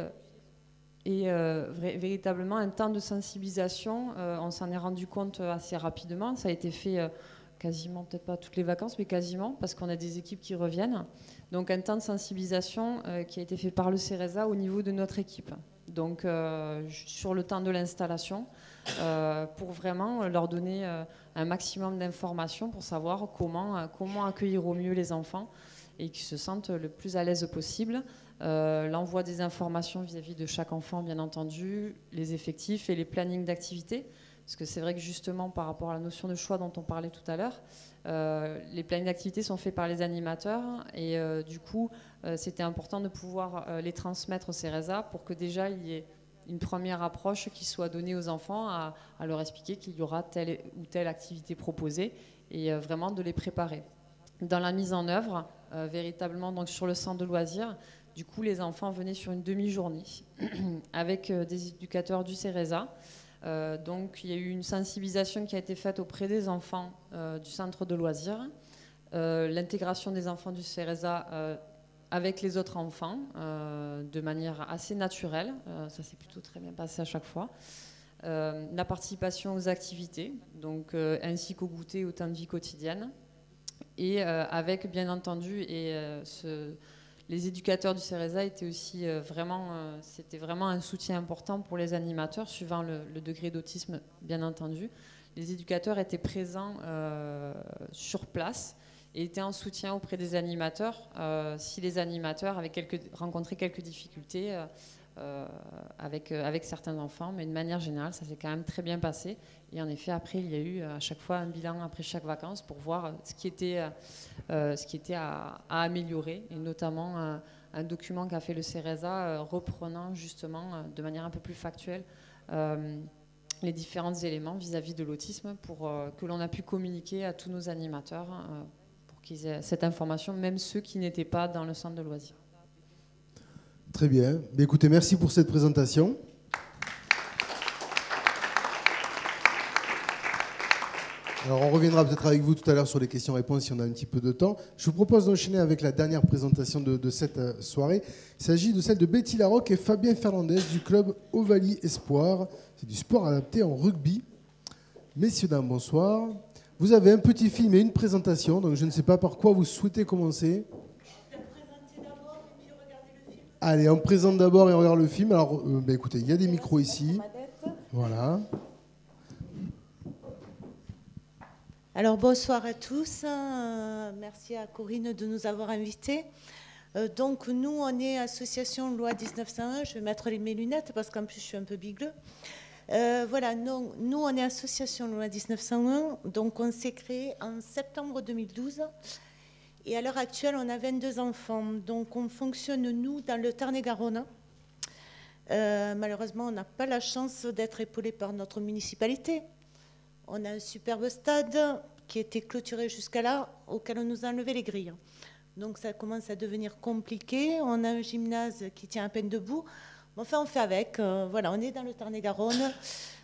véritablement un temps de sensibilisation. on s'en est rendu compte assez rapidement. Ça a été fait quasiment, peut-être pas toutes les vacances, mais quasiment, parce qu'on a des équipes qui reviennent. Donc un temps de sensibilisation euh, qui a été fait par le CERESA au niveau de notre équipe. Donc euh, sur le temps de l'installation, euh, pour vraiment leur donner un maximum d'informations pour savoir comment, comment accueillir au mieux les enfants et qu'ils se sentent le plus à l'aise possible. L'envoi des informations vis-à-vis -vis de chaque enfant, bien entendu, les effectifs et les plannings d'activité. Parce que c'est vrai que justement, par rapport à la notion de choix dont on parlait tout à l'heure, euh, les plannings d'activité sont faits par les animateurs et euh, du coup, euh, c'était important de pouvoir les transmettre au CERESA pour que déjà il y ait une première approche qui soit donnée aux enfants à, leur expliquer qu'il y aura telle ou telle activité proposée et vraiment de les préparer. Dans la mise en œuvre, véritablement donc sur le centre de loisirs, du coup les enfants venaient sur une demi-journée (clears throat) avec des éducateurs du CERESA. Euh, donc il y a eu une sensibilisation qui a été faite auprès des enfants euh, du centre de loisirs, euh, l'intégration des enfants du CERESA avec les autres enfants de manière assez naturelle, ça s'est plutôt très bien passé à chaque fois. la participation aux activités, donc, ainsi qu'au goûter, au temps de vie quotidienne, et avec bien entendu et ce, les éducateurs du CERESA étaient aussi euh, vraiment, euh, c'était vraiment un soutien important pour les animateurs, suivant le, degré d'autisme, bien entendu. Les éducateurs étaient présents euh, sur place et étaient en soutien auprès des animateurs si les animateurs avaient rencontré quelques difficultés euh, avec, euh, avec certains enfants, mais de manière générale, ça s'est quand même très bien passé. Et en effet, après, il y a eu à chaque fois un bilan après chaque vacances pour voir ce qui était, euh, à, améliorer, et notamment un document qu'a fait le CERESA reprenant justement de manière un peu plus factuelle les différents éléments vis-à-vis de l'autisme pour que l'on a pu communiquer à tous nos animateurs pour qu'ils aient cette information, même ceux qui n'étaient pas dans le centre de loisirs. Très bien. écoutez, merci pour cette présentation. Alors on reviendra peut-être avec vous tout à l'heure sur les questions-réponses si on a un petit peu de temps. Je vous propose d'enchaîner avec la dernière présentation de, cette euh, soirée. Il s'agit de celle de Betty Larocque et Fabien Fernandez du club Ovalie Espoir. C'est du sport adapté en rugby. Messieurs, dames, bonsoir. Vous avez un petit film et une présentation, donc je ne sais pas par quoi vous souhaitez commencer. Allez, on présente d'abord et on regarde le film. Alors, euh, bah, écoutez, il y a des micros ici. Voilà. Alors, bonsoir à tous. Euh, merci à Corinne de nous avoir invités. Euh, donc, nous, on est association loi 1901. Je vais mettre mes lunettes parce qu'en plus, je suis un peu bigleux. voilà, nous, nous, on est association loi 1901. Donc, on s'est créé en septembre 2012 et à l'heure actuelle, on a 22 enfants. Donc on fonctionne, nous, dans le Tarn-et-Garonne. Euh, malheureusement, on n'a pas la chance d'être épaulé par notre municipalité. On a un superbe stade qui était clôturé jusqu'à là, auquel on nous a enlevé les grilles. Donc ça commence à devenir compliqué. On a un gymnase qui tient à peine debout. Enfin, on fait avec. Euh, voilà, on est dans le Tarn-et-Garonne.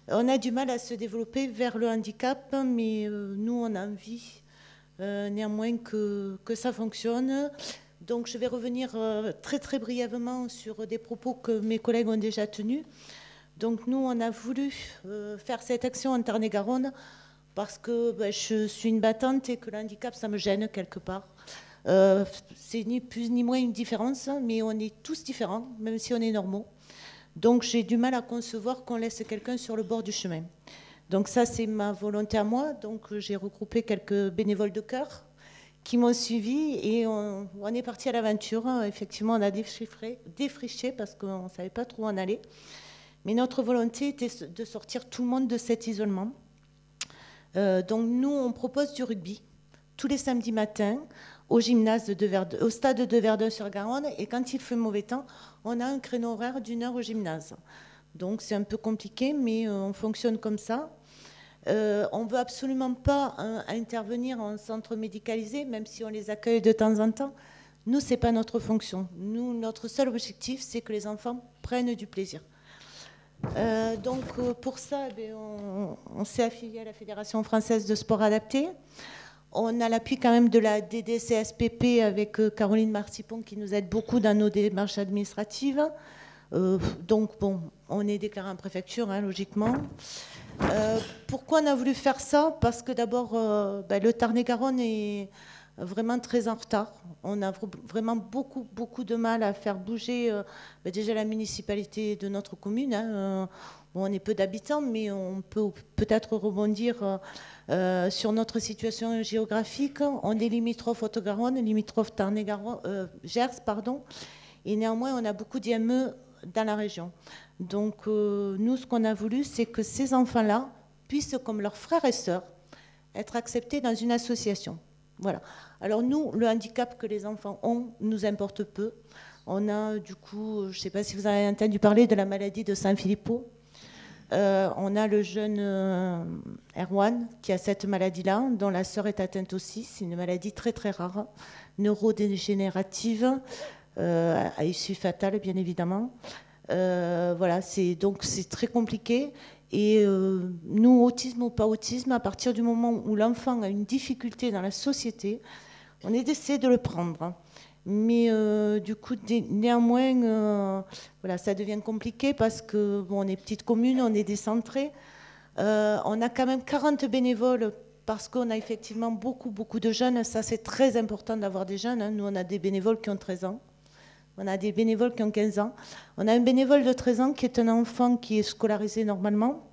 On a du mal à se développer vers le handicap, mais euh, nous, on a envie néanmoins que, que, ça fonctionne. Donc je vais revenir euh, très très brièvement sur des propos que mes collègues ont déjà tenus. Donc nous, on a voulu euh, faire cette action en Tarn-et-Garonne parce que ben, je suis une battante et que l'handicap, ça me gêne quelque part. c'est ni plus ni moins une différence, mais on est tous différents, même si on est normaux. Donc j'ai du mal à concevoir qu'on laisse quelqu'un sur le bord du chemin. Donc ça, c'est ma volonté à moi. Donc j'ai regroupé quelques bénévoles de cœur qui m'ont suivi et on, est parti à l'aventure. Effectivement, on a défriché parce qu'on ne savait pas trop où en aller. Mais notre volonté était de sortir tout le monde de cet isolement. Euh, donc nous, on propose du rugby tous les samedis matins au au stade de Verdun-sur-Garonne. Et quand il fait mauvais temps, on a un créneau horaire d'une heure au gymnase. Donc c'est un peu compliqué, mais euh, on fonctionne comme ça. Euh, on ne veut absolument pas hein, intervenir en centre médicalisé, même si on les accueille de temps en temps. Nous, ce n'est pas notre fonction. Nous, notre seul objectif, c'est que les enfants prennent du plaisir. Euh, donc, euh, pour ça, eh on, s'est affilié à la Fédération française de sport adapté. On a l'appui quand même de la DDCSPP avec Caroline Marcipon qui nous aide beaucoup dans nos démarches administratives. donc, bon, on est déclaré en préfecture, hein, logiquement. Euh, pourquoi on a voulu faire ça? Parce que d'abord, euh, ben, le Tarn-et-Garonne est vraiment très en retard. On a vraiment beaucoup, beaucoup de mal à faire bouger euh, ben, déjà la municipalité de notre commune. Hein. on est peu d'habitants, mais on peut peut-être rebondir sur notre situation géographique. On est limitrophe Haute-Garonne, limitrophe Tarn-et-Garonne, Gers, pardon. Et néanmoins, on a beaucoup d'IME dans la région. Donc euh, nous, ce qu'on a voulu, c'est que ces enfants-là puissent, comme leurs frères et sœurs, être acceptés dans une association. Voilà. Alors nous, le handicap que les enfants ont nous importe peu. On a du coup, je ne sais pas si vous avez entendu parler de la maladie de Saint-Philippot. Euh, on a le jeune euh, Erwan qui a cette maladie-là, dont la sœur est atteinte aussi. C'est une maladie très très rare, neurodégénérative, à issue fatale bien évidemment. Euh, voilà, c'est donc c'est très compliqué. Et euh, nous, autisme ou pas autisme, à partir du moment où l'enfant a une difficulté dans la société, on essaie de le prendre. Mais euh, du coup, néanmoins, voilà, ça devient compliqué parce que bon, on est petite commune, on est décentré. on a quand même 40 bénévoles parce qu'on a effectivement beaucoup, beaucoup de jeunes. Ça, c'est très important d'avoir des jeunes. Hein. Nous, on a des bénévoles qui ont 13 ans. On a des bénévoles qui ont 15 ans. On a un bénévole de 13 ans qui est un enfant qui est scolarisé normalement,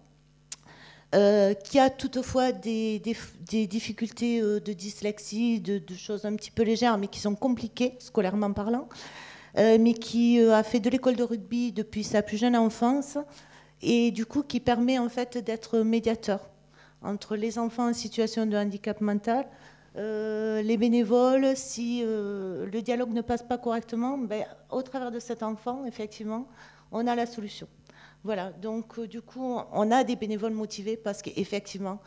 euh, qui a toutefois des, difficultés euh, de dyslexie, de, choses un petit peu légères, mais qui sont compliquées, scolairement parlant, euh, mais qui a fait de l'école de rugby depuis sa plus jeune enfance, et du coup qui permet en fait d'être médiateur entre les enfants en situation de handicap mental, euh, les bénévoles, si euh, le dialogue ne passe pas correctement, ben, au travers de cet enfant, effectivement, on a la solution. Voilà, donc euh, du coup, on a des bénévoles motivés parce qu'effectivement,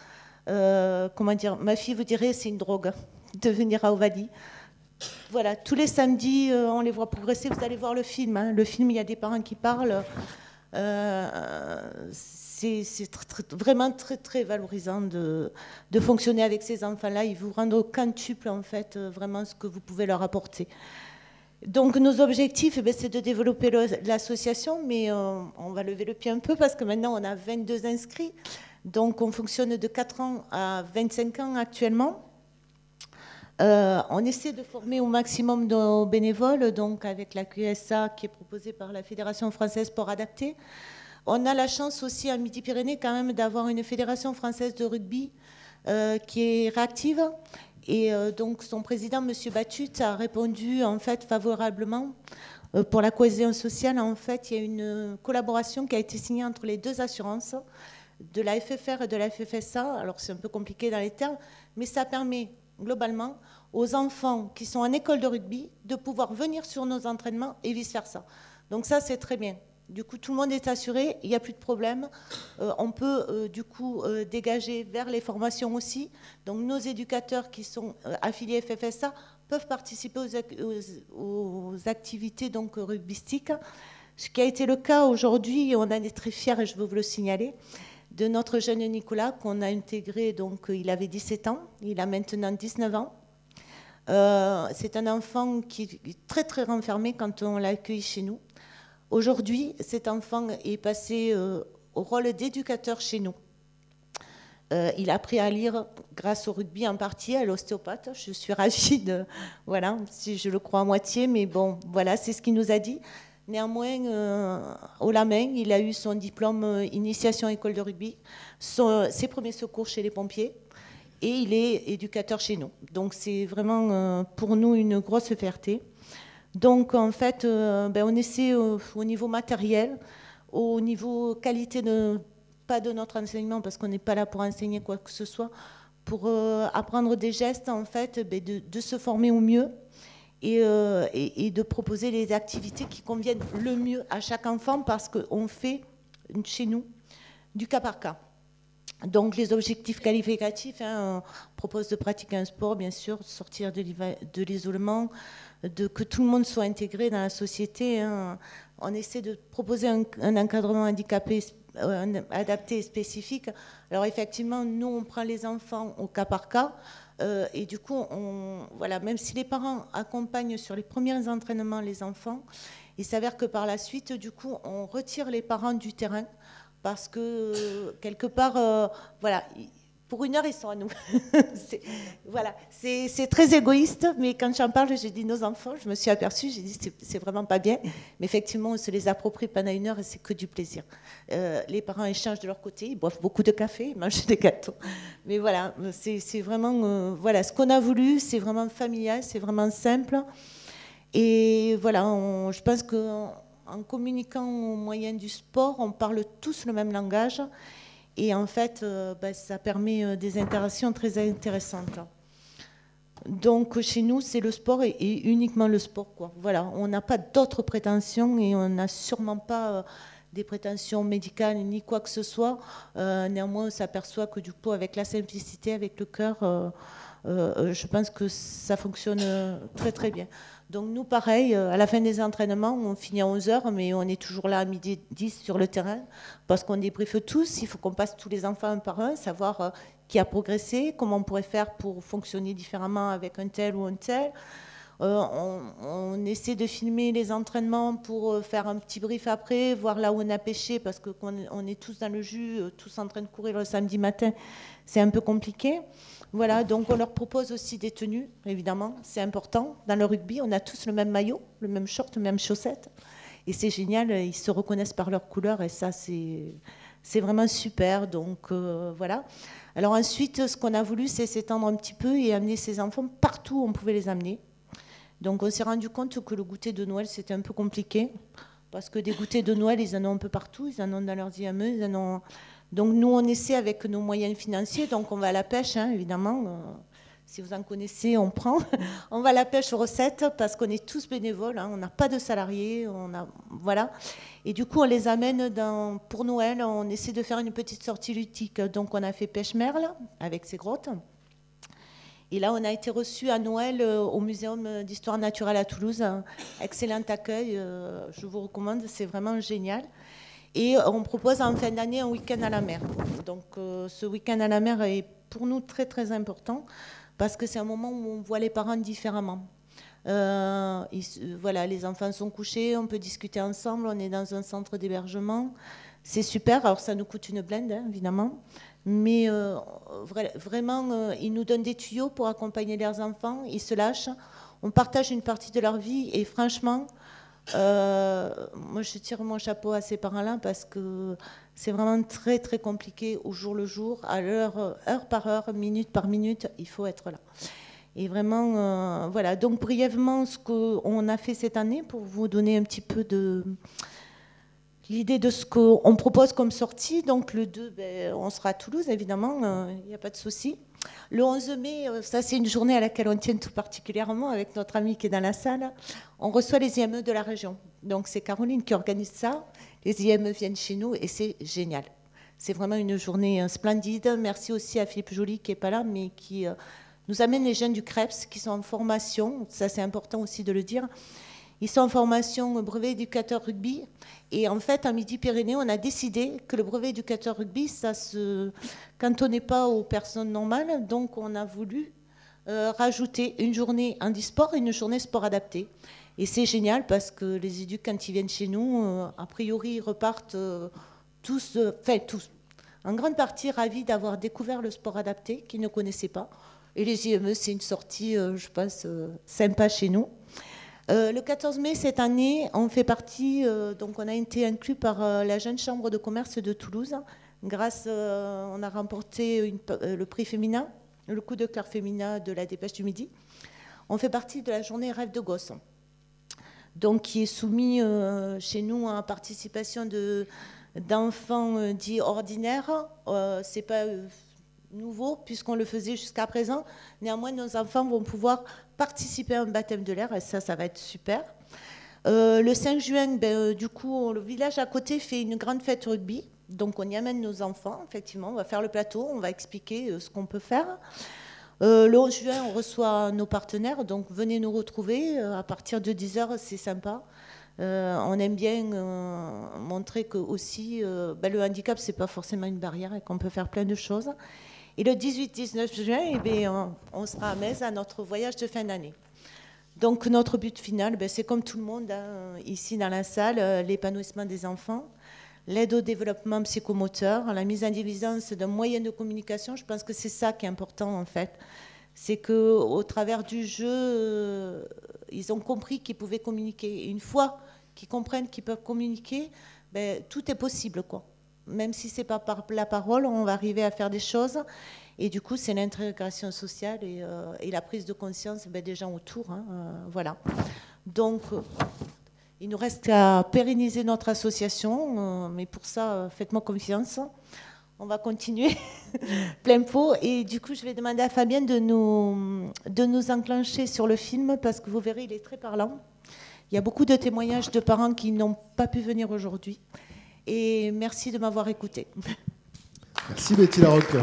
comment dire, ma fille vous dirait, c'est une drogue (laughs) de venir à Ovalie. Voilà, tous les samedis, on les voit progresser. Vous allez voir le film. Hein. Le film, il y a des parents qui parlent c'est vraiment très très valorisant de, fonctionner avec ces enfants-là. Ils vous rendent au quintuple en fait euh, vraiment ce que vous pouvez leur apporter. Donc nos objectifs, eh ben, c'est de développer l'association, mais euh, on va lever le pied un peu parce que maintenant on a 22 inscrits. Donc on fonctionne de 4 ans à 25 ans actuellement. Euh, on essaie de former au maximum nos bénévoles, donc avec la QSA qui est proposée par la Fédération française pour adapter. On a la chance aussi à Midi-Pyrénées quand même d'avoir une fédération française de rugby euh, qui est réactive. Et euh, donc son président, M. Batut, a répondu en fait favorablement euh, pour la cohésion sociale. En fait, il y a une collaboration qui a été signée entre les deux assurances, de la FFR et de la FFSA. Alors c'est un peu compliqué dans les termes, mais ça permet globalement aux enfants qui sont en école de rugby de pouvoir venir sur nos entraînements et vice-versa. Donc ça, c'est très bien. Du coup, tout le monde est assuré, il n'y a plus de problème. Euh, on peut euh, du coup euh, dégager vers les formations aussi. Donc nos éducateurs qui sont affiliés FFSA peuvent participer aux, activités donc rugbystiques. Ce qui a été le cas aujourd'hui, on en est très fiers et je veux vous le signaler, de notre jeune Nicolas qu'on a intégré, donc il avait 17 ans, il a maintenant 19 ans. C'est un enfant qui est très très renfermé quand on l'a accueilli chez nous. Aujourd'hui, cet enfant est passé euh, au rôle d'éducateur chez nous. Euh, il a appris à lire grâce au rugby en partie, à l'ostéopathe. Je suis ravie de, (laughs) voilà, si je le crois à moitié, mais bon, voilà, c'est ce qu'il nous a dit. Néanmoins, euh, au la main, il a eu son diplôme initiation école de rugby, ses premiers secours chez les pompiers, et il est éducateur chez nous. Donc c'est vraiment pour nous une grosse fierté. Donc en fait, euh, ben, on essaie au, niveau matériel, au niveau qualité de pas de notre enseignement parce qu'on n'est pas là pour enseigner quoi que ce soit, pour euh, apprendre des gestes en fait, ben, de, se former au mieux euh, et, de proposer les activités qui conviennent le mieux à chaque enfant parce qu'on fait chez nous du cas par cas. Donc les objectifs qualificatifs, hein, on propose de pratiquer un sport, bien sûr, sortir de l'isolement, de que tout le monde soit intégré dans la société. Hein. On essaie de proposer un, encadrement handicapé euh, adapté et spécifique. Alors effectivement, nous, on prend les enfants au cas par cas. Euh, et du coup, on, voilà, même si les parents accompagnent sur les premiers entraînements les enfants, il s'avère que par la suite, du coup, on retire les parents du terrain parce que quelque part, euh, voilà, pour une heure, ils sont à nous. (laughs) voilà, c'est très égoïste, mais quand j'en parle, j'ai dit nos enfants, je me suis aperçue, j'ai dit c'est vraiment pas bien, mais effectivement, on se les approprie pendant une heure et c'est que du plaisir. Euh, les parents échangent de leur côté, ils boivent beaucoup de café, ils mangent des gâteaux. Mais voilà, c'est vraiment, euh, voilà, ce qu'on a voulu, c'est vraiment familial, c'est vraiment simple. Et voilà, je pense qu'en en communiquant au moyen du sport, on parle tous le même langage. Et en fait, euh, ben, ça permet euh, des interactions très intéressantes. Donc chez nous, c'est le sport et, uniquement le sport. Voilà, on n'a pas d'autres prétentions et on n'a sûrement pas euh, des prétentions médicales ni quoi que ce soit. néanmoins, on s'aperçoit que du coup, avec la simplicité, avec le cœur, je pense que ça fonctionne très très bien. Donc nous, pareil, euh, à la fin des entraînements, on finit à 11h, mais on est toujours là à midi 10 sur le terrain, parce qu'on débriefe tous, il faut qu'on passe tous les enfants un par un, savoir euh, qui a progressé, comment on pourrait faire pour fonctionner différemment avec un tel ou un tel. Euh, on, essaie de filmer les entraînements pour faire un petit brief après, voir là où on a pêché, parce qu'on on est tous dans le jus, tous en train de courir le samedi matin, c'est un peu compliqué. Voilà, donc on leur propose aussi des tenues, évidemment, c'est important. Dans le rugby, on a tous le même maillot, le même short, les mêmes chaussettes. Et c'est génial, ils se reconnaissent par leurs couleurs et ça, c'est, c'est vraiment super. Donc euh, voilà. Alors ensuite, ce qu'on a voulu, c'est s'étendre un petit peu et amener ces enfants partout où on pouvait les amener. Donc on s'est rendu compte que le goûter de Noël, c'était un peu compliqué. Parce que des goûters de Noël, ils en ont un peu partout. Ils en ont dans leurs IME, ils en ont donc nous, on essaie avec nos moyens financiers, donc on va à la pêche, hein, évidemment. Euh, si vous en connaissez, on prend. (laughs) on va à la pêche aux recettes parce qu'on est tous bénévoles, hein, on n'a pas de salariés, on a, voilà. Et du coup, on les amène pour Noël, on essaie de faire une petite sortie ludique. Donc on a fait pêche-merle avec ses grottes. Et là, on a été reçu à Noël euh, au Muséum d'histoire naturelle à Toulouse. Excellent accueil, euh, je vous recommande, c'est vraiment génial. Et on propose en fin d'année un week-end à la mer. Donc euh, ce week-end à la mer est pour nous très très important parce que c'est un moment où on voit les parents différemment. Euh, voilà, les enfants sont couchés, on peut discuter ensemble, on est dans un centre d'hébergement. C'est super, alors ça nous coûte une blinde, hein, évidemment. Mais euh, vraiment, ils nous donnent des tuyaux pour accompagner leurs enfants, ils se lâchent. On partage une partie de leur vie et franchement, euh, moi, je tire mon chapeau à ces parents-là parce que c'est vraiment très, très compliqué au jour le jour, à l'heure, heure par heure, minute par minute, il faut être là. Et vraiment, euh, voilà. Donc, brièvement, ce qu'on a fait cette année pour vous donner un petit peu de l'idée de ce qu'on propose comme sortie. Donc, le 2, ben, on sera à Toulouse, évidemment, euh, il n'y a pas de souci. Le 11 mai, euh, ça c'est une journée à laquelle on tient tout particulièrement avec notre ami qui est dans la salle. On reçoit les IME de la région. Donc c'est Caroline qui organise ça. Les IME viennent chez nous et c'est génial. C'est vraiment une journée euh, splendide. Merci aussi à Philippe Joly qui n'est pas là, mais qui euh, nous amène les jeunes du CREPS qui sont en formation. Ça c'est important aussi de le dire. Ils sont en formation brevet éducateur rugby. Et en fait, à Midi-Pyrénées, on a décidé que le brevet éducateur rugby, ça se cantonnait pas aux personnes normales. Donc, on a voulu euh, rajouter une journée handisport et une journée sport adapté. Et c'est génial parce que les éducs, quand ils viennent chez nous, euh, a priori, ils repartent euh, tous, enfin tous, en grande partie ravis d'avoir découvert le sport adapté qu'ils ne connaissaient pas. Et les IME, c'est une sortie, je pense, sympa chez nous. Euh, le 14 mai cette année, on fait partie, euh, donc on a été inclus par euh, la jeune chambre de commerce de Toulouse. Grâce, on a remporté le prix féminin, le coup de cœur féminin de la dépêche du midi. On fait partie de la journée rêve de gosse, donc qui est soumis chez nous à participation de d'enfants dits ordinaires. c'est pas nouveau puisqu'on le faisait jusqu'à présent. Néanmoins, nos enfants vont pouvoir participer à un baptême de l'air et ça, ça va être super. Euh, le 5 juin, ben, euh, du coup, le village à côté fait une grande fête rugby. Donc on y amène nos enfants, effectivement, on va faire le plateau, on va expliquer ce qu'on peut faire. le 11 juin, on reçoit nos partenaires, donc venez nous retrouver à partir de 10h, c'est sympa. on aime bien montrer que aussi ben, le handicap c'est pas forcément une barrière et qu'on peut faire plein de choses. Et le 18-19 juin, eh on, sera à Metz à notre voyage de fin d'année. Donc notre but final, ben, c'est comme tout le monde hein, ici dans la salle, euh, l'épanouissement des enfants, l'aide au développement psychomoteur, la mise en évidence d'un moyen de communication. Je pense que c'est ça qui est important en fait. C'est qu'au travers du jeu, euh, ils ont compris qu'ils pouvaient communiquer. Une fois qu'ils comprennent qu'ils peuvent communiquer, ben, tout est possible. quoi même si c'est pas par la parole, on va arriver à faire des choses. Et du coup, c'est l'intégration sociale et, euh, la prise de conscience ben, des gens autour. Hein, euh, voilà. Donc, euh, il nous reste qu'à pérenniser notre association, mais pour ça, faites-moi confiance. On va continuer (laughs) plein pot. Et du coup, je vais demander à Fabienne de nous, de nous enclencher sur le film parce que vous verrez, il est très parlant. Il y a beaucoup de témoignages de parents qui n'ont pas pu venir aujourd'hui et merci de m'avoir écouté. Merci Betty Larocque.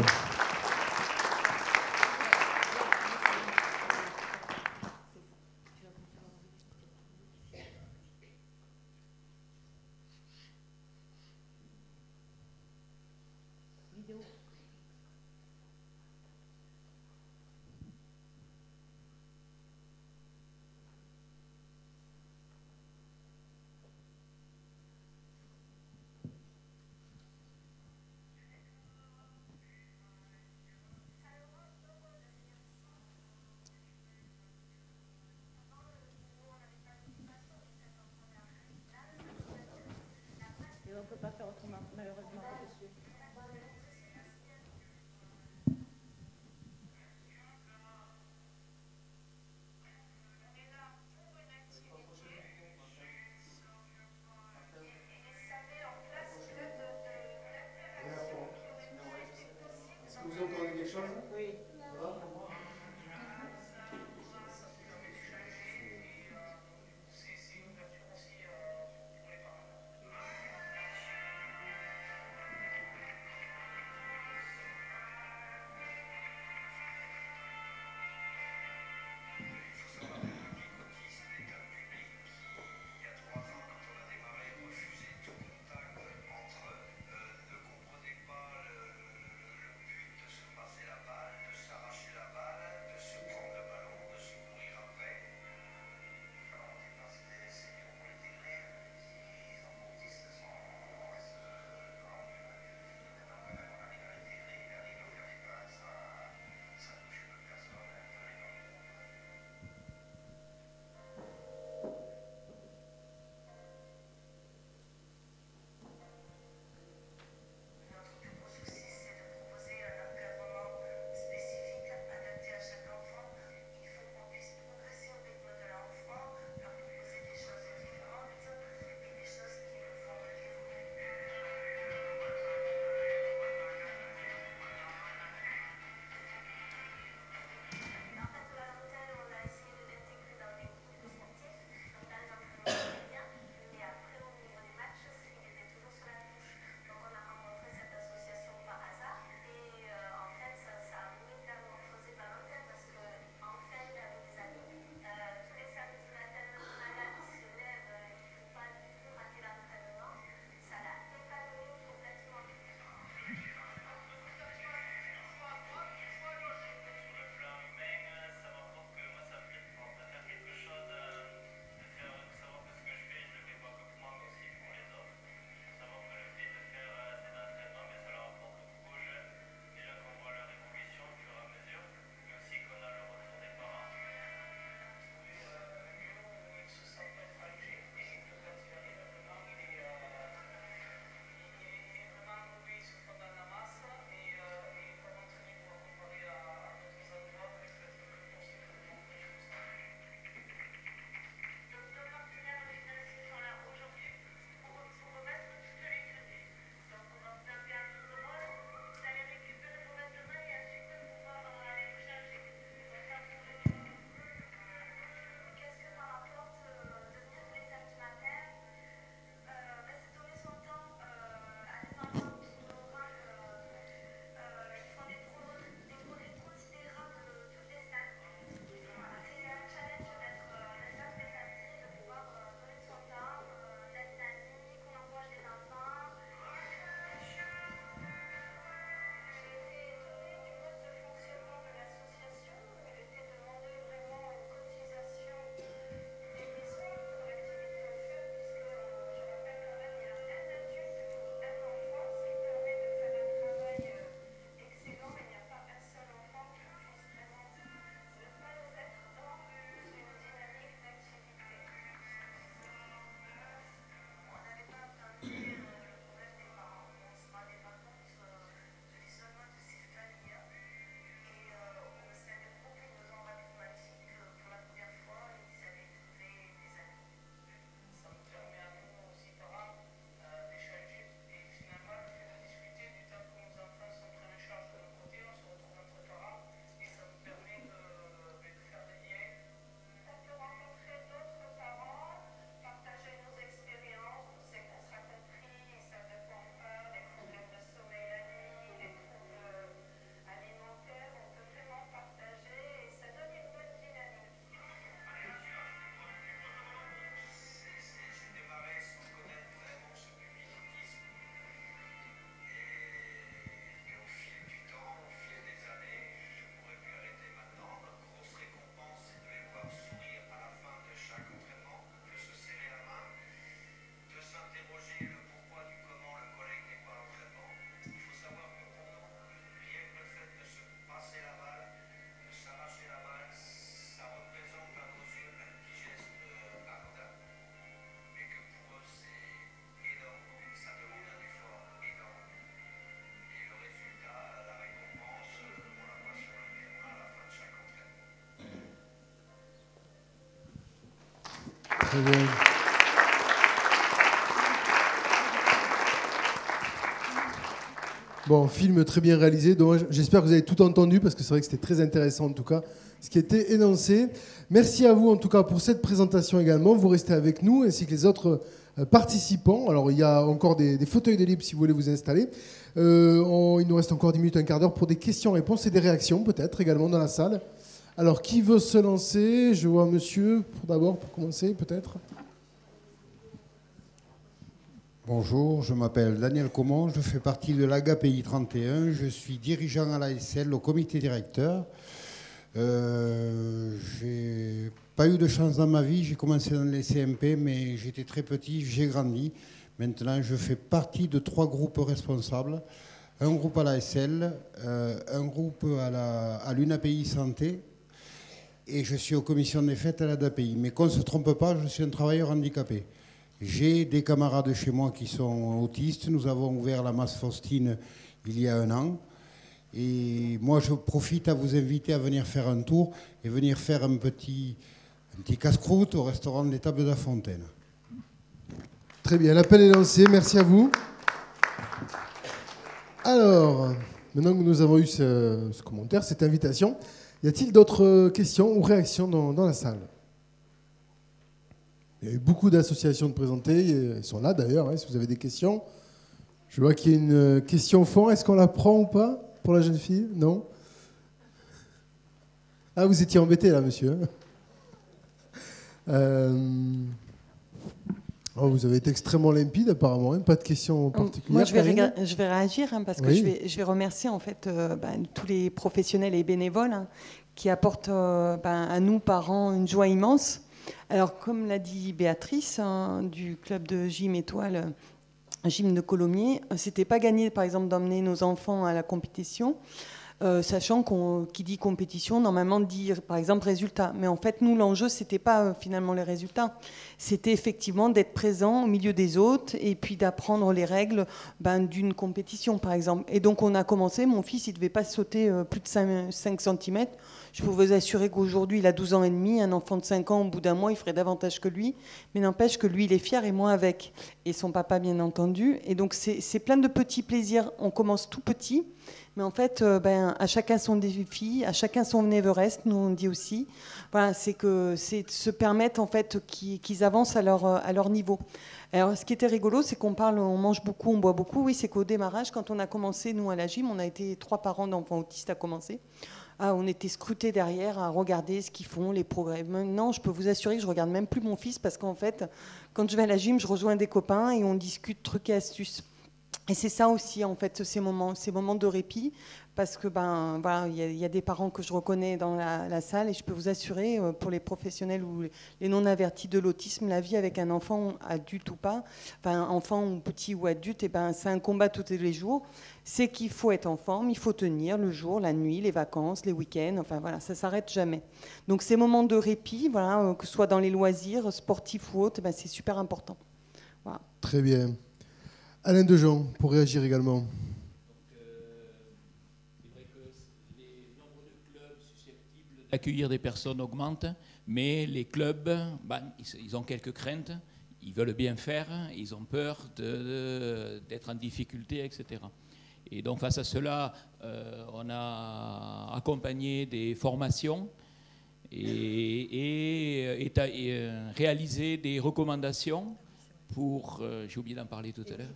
Bon, film très bien réalisé. J'espère que vous avez tout entendu parce que c'est vrai que c'était très intéressant en tout cas ce qui était énoncé. Merci à vous en tout cas pour cette présentation également. Vous restez avec nous ainsi que les autres euh, participants. Alors il y a encore des, fauteuils de si vous voulez vous installer. Euh, il nous reste encore 10 minutes, un quart d'heure pour des questions-réponses et des réactions peut-être également dans la salle. Alors qui veut se lancer? Je vois monsieur pour d'abord pour commencer peut-être. Bonjour, je m'appelle Daniel Comont, je fais partie de l'AGAPI 31, je suis dirigeant à l'ASL au comité directeur. Euh, j'ai pas eu de chance dans ma vie, j'ai commencé dans les CMP, mais j'étais très petit, j'ai grandi. Maintenant, je fais partie de trois groupes responsables. Un groupe à l'ASL, euh, un groupe à l'UNAPI Santé, et je suis aux commissions des fêtes à l'ADAPI. Mais qu'on ne se trompe pas, je suis un travailleur handicapé. J'ai des camarades chez moi qui sont autistes. Nous avons ouvert la masse Faustine il y a un an. Et moi, je profite à vous inviter à venir faire un tour et venir faire un petit, casse-croûte au restaurant des Tables de la Fontaine. Très bien, l'appel est lancé. Merci à vous. Alors, maintenant que nous avons eu ce commentaire, cette invitation, y a-t-il d'autres questions ou réactions dans, la salle? Il y a eu beaucoup d'associations de présenter. Elles sont là d'ailleurs, hein, si vous avez des questions. Je vois qu'il y a une question au fond. Est-ce qu'on la prend ou pas pour la jeune fille? Non? Ah, vous étiez embêté là, monsieur. Euh, oh, vous avez été extrêmement limpide apparemment, hein. pas de questions particulières. Moi, je vais, je vais réagir hein, parce que je, vais, je, vais, remercier en fait euh, ben, tous les professionnels et bénévoles qui apportent euh, ben, à nous parents une joie immense. Alors, comme l'a dit Béatrice hein, du club de gym étoile, gym de Colomiers, c'était pas gagné, par exemple, d'emmener nos enfants à la compétition. Euh, sachant qu'on qui dit compétition normalement dit par exemple résultat. Mais en fait, nous l'enjeu c'était pas euh, finalement les résultats, c'était effectivement d'être présent au milieu des autres et puis d'apprendre les règles ben, d'une compétition par exemple. Et donc on a commencé. Mon fils il devait pas sauter euh, plus de 5, 5 cm. Je peux vous assurer qu'aujourd'hui, il a 12 ans et demi. Un enfant de 5 ans, au bout d'un mois, il ferait davantage que lui. Mais n'empêche que lui, il est fier et moi avec. Et son papa, bien entendu. Et donc, c'est plein de petits plaisirs. On commence tout petit. Mais en fait, euh, ben, à chacun son défi, à chacun son Everest, nous on dit aussi. Voilà, c'est que c'est se permettre en fait qu'ils avancent à leur, à leur niveau. Alors, ce qui était rigolo, c'est qu'on parle, on mange beaucoup, on boit beaucoup. Oui, c'est qu'au démarrage, quand on a commencé, nous, à la gym, on a été trois parents d'enfants autistes à commencer. Ah, on était scrutés derrière à regarder ce qu'ils font, les progrès. Maintenant, je peux vous assurer que je regarde même plus mon fils parce qu'en fait, quand je vais à la gym, je rejoins des copains et on discute trucs et astuces. Et c'est ça aussi, en fait, ces moments, ces moments de répit, parce que ben voilà, il y, a des parents que je reconnais dans la, salle et je peux vous assurer, euh, pour les professionnels ou les non avertis de l'autisme, la vie avec un enfant adulte ou pas, enfin enfant ou petit ou adulte, et eh ben c'est un combat tous les jours. C'est qu'il faut être en forme, il faut tenir le jour, la nuit, les vacances, les week-ends, enfin voilà, ça s'arrête jamais. Donc ces moments de répit, voilà, euh, que ce soit dans les loisirs sportifs ou autres, eh ben, c'est super important. Très bien. Alain Dejean, pour réagir également. accueillir des personnes augmente, mais les clubs, ben, ils, ont quelques craintes, ils veulent bien faire, ils ont peur d'être en difficulté, etc. Et donc face à cela, euh, on a accompagné des formations et, et, euh, réalisé des recommandations pour, euh, j'ai oublié d'en parler tout à l'heure,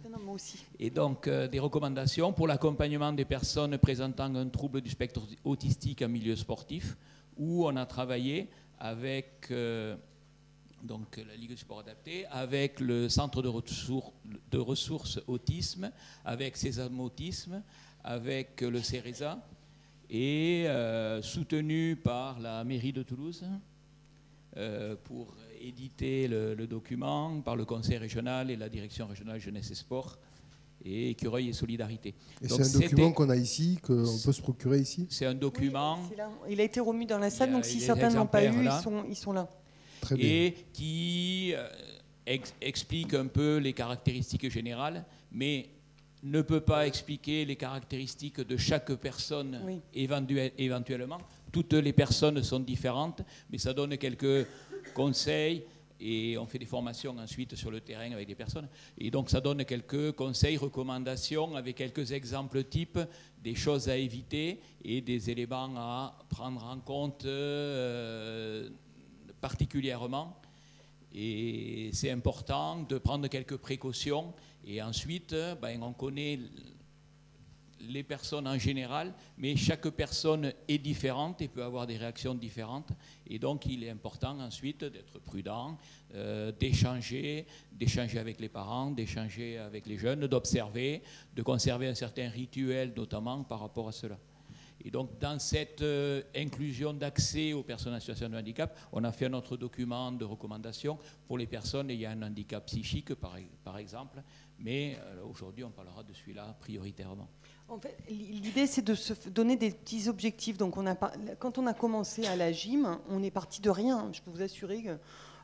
et donc des recommandations pour l'accompagnement des personnes présentant un trouble du spectre autistique en milieu sportif, où on a travaillé avec euh, donc, la Ligue du sport adapté, avec le Centre de ressources, de ressources autisme, avec César Autisme, avec le CERESA, et euh, soutenu par la mairie de Toulouse euh, pour éditer le, le, document, par le conseil régional et la direction régionale jeunesse et sport et Écureuil et Solidarité. Et c'est un document qu'on a ici, qu'on peut se procurer ici? C'est un document. il a été remis dans la salle, donc si certains n'ont pas eu, ils sont, ils sont, là. Très bien. Et qui euh, explique un peu les caractéristiques générales, mais ne peut pas expliquer les caractéristiques de chaque personne éventuellement. Toutes les personnes sont différentes, mais ça donne quelques conseils et on fait des formations ensuite sur le terrain avec des personnes. Et donc ça donne quelques conseils, recommandations avec quelques exemples types des choses à éviter et des éléments à prendre en compte euh, particulièrement. Et c'est important de prendre quelques précautions. Et ensuite, ben, on connaît les personnes en général, mais chaque personne est différente et peut avoir des réactions différentes. Et donc, il est important ensuite d'être prudent, euh, d'échanger, d'échanger avec les parents, d'échanger avec les jeunes, d'observer, de conserver un certain rituel, notamment par rapport à cela. Et donc, dans cette euh, inclusion d'accès aux personnes en situation de handicap, on a fait notre document de recommandation pour les personnes ayant un handicap psychique, par, exemple. Mais euh, aujourd'hui, on parlera de celui-là prioritairement. En fait, l'idée, c'est de se donner des petits objectifs. Donc, quand on a commencé à la gym, on est parti de rien. Je peux vous assurer que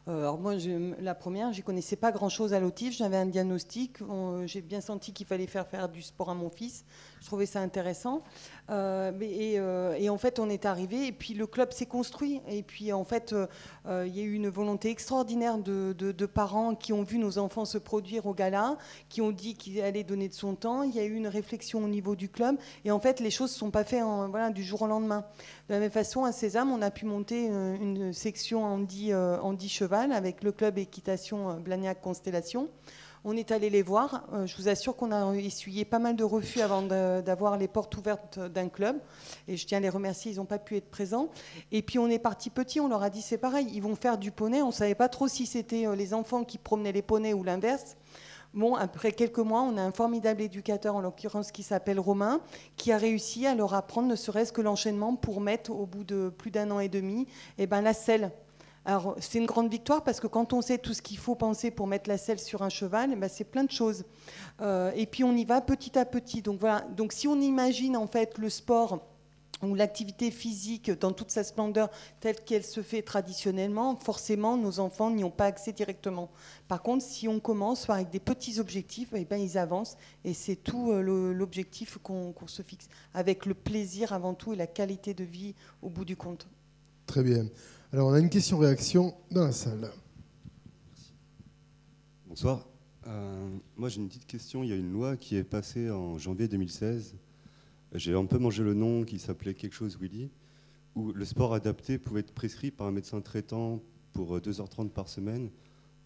euh, alors moi, la première, je connaissais pas grand-chose à l'autisme. J'avais un diagnostic. J'ai bien senti qu'il fallait faire faire du sport à mon fils. Trouvais ça intéressant. Euh, euh, et, en fait, on est arrivé. Et puis le club s'est construit. Et puis en fait, il y a eu une volonté extraordinaire de, parents qui ont vu nos enfants se produire au gala, qui ont dit qu'ils allaient donner de son temps. Il y a eu une réflexion au niveau du club. Et en fait, les choses ne sont pas faites du jour au lendemain. De la même façon, à Sésame, on a pu monter une, section Andy, Andy Cheval avec le club équitation Blagnac Constellation. On est allé les voir. Euh, je vous assure qu'on a essuyé pas mal de refus avant d'avoir les portes ouvertes d'un club. Et je tiens à les remercier, ils n'ont pas pu être présents. Et puis on est parti petit, on leur a dit c'est pareil, ils vont faire du poney. On ne savait pas trop si c'était euh, les enfants qui promenaient les poneys ou l'inverse. Bon, après quelques mois, on a un formidable éducateur, en l'occurrence qui s'appelle Romain, qui a réussi à leur apprendre ne serait-ce que l'enchaînement pour mettre, au bout de plus d'un an et demi, eh ben, la selle alors, c'est une grande victoire parce que quand on sait tout ce qu'il faut penser pour mettre la selle sur un cheval, eh ben, c'est plein de choses. Euh, et puis, on y va petit à petit. Donc, voilà. Donc, si on imagine en fait le sport ou l'activité physique dans toute sa splendeur telle qu'elle se fait traditionnellement, forcément, nos enfants n'y ont pas accès directement. Par contre, si on commence avec des petits objectifs, eh ben, ils avancent et c'est tout euh, l'objectif qu'on se fixe, avec le plaisir avant tout et la qualité de vie au bout du compte. Très bien. Alors, on a une question-réaction dans la salle. Bonsoir. Euh, moi, j'ai une petite question. Il y a une loi qui est passée en janvier 2016. J'ai un peu mangé le nom qui s'appelait quelque chose Willy, où le sport adapté pouvait être prescrit par un médecin traitant pour 2h30 par semaine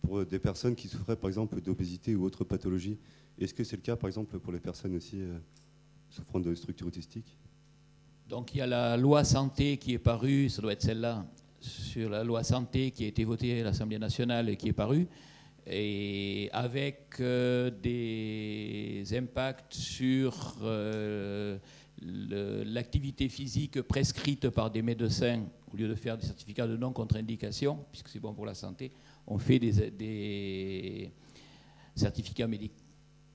pour des personnes qui souffraient par exemple d'obésité ou autre pathologie. Est-ce que c'est le cas par exemple pour les personnes aussi euh, souffrant de structures autistiques? Donc il y a la loi santé qui est parue, ça doit être celle-là, sur la loi santé qui a été votée à l'Assemblée nationale et qui est parue, et avec euh, des impacts sur euh, l'activité physique prescrite par des médecins, au lieu de faire des certificats de non-contre-indication, puisque c'est bon pour la santé, on fait des, des certificats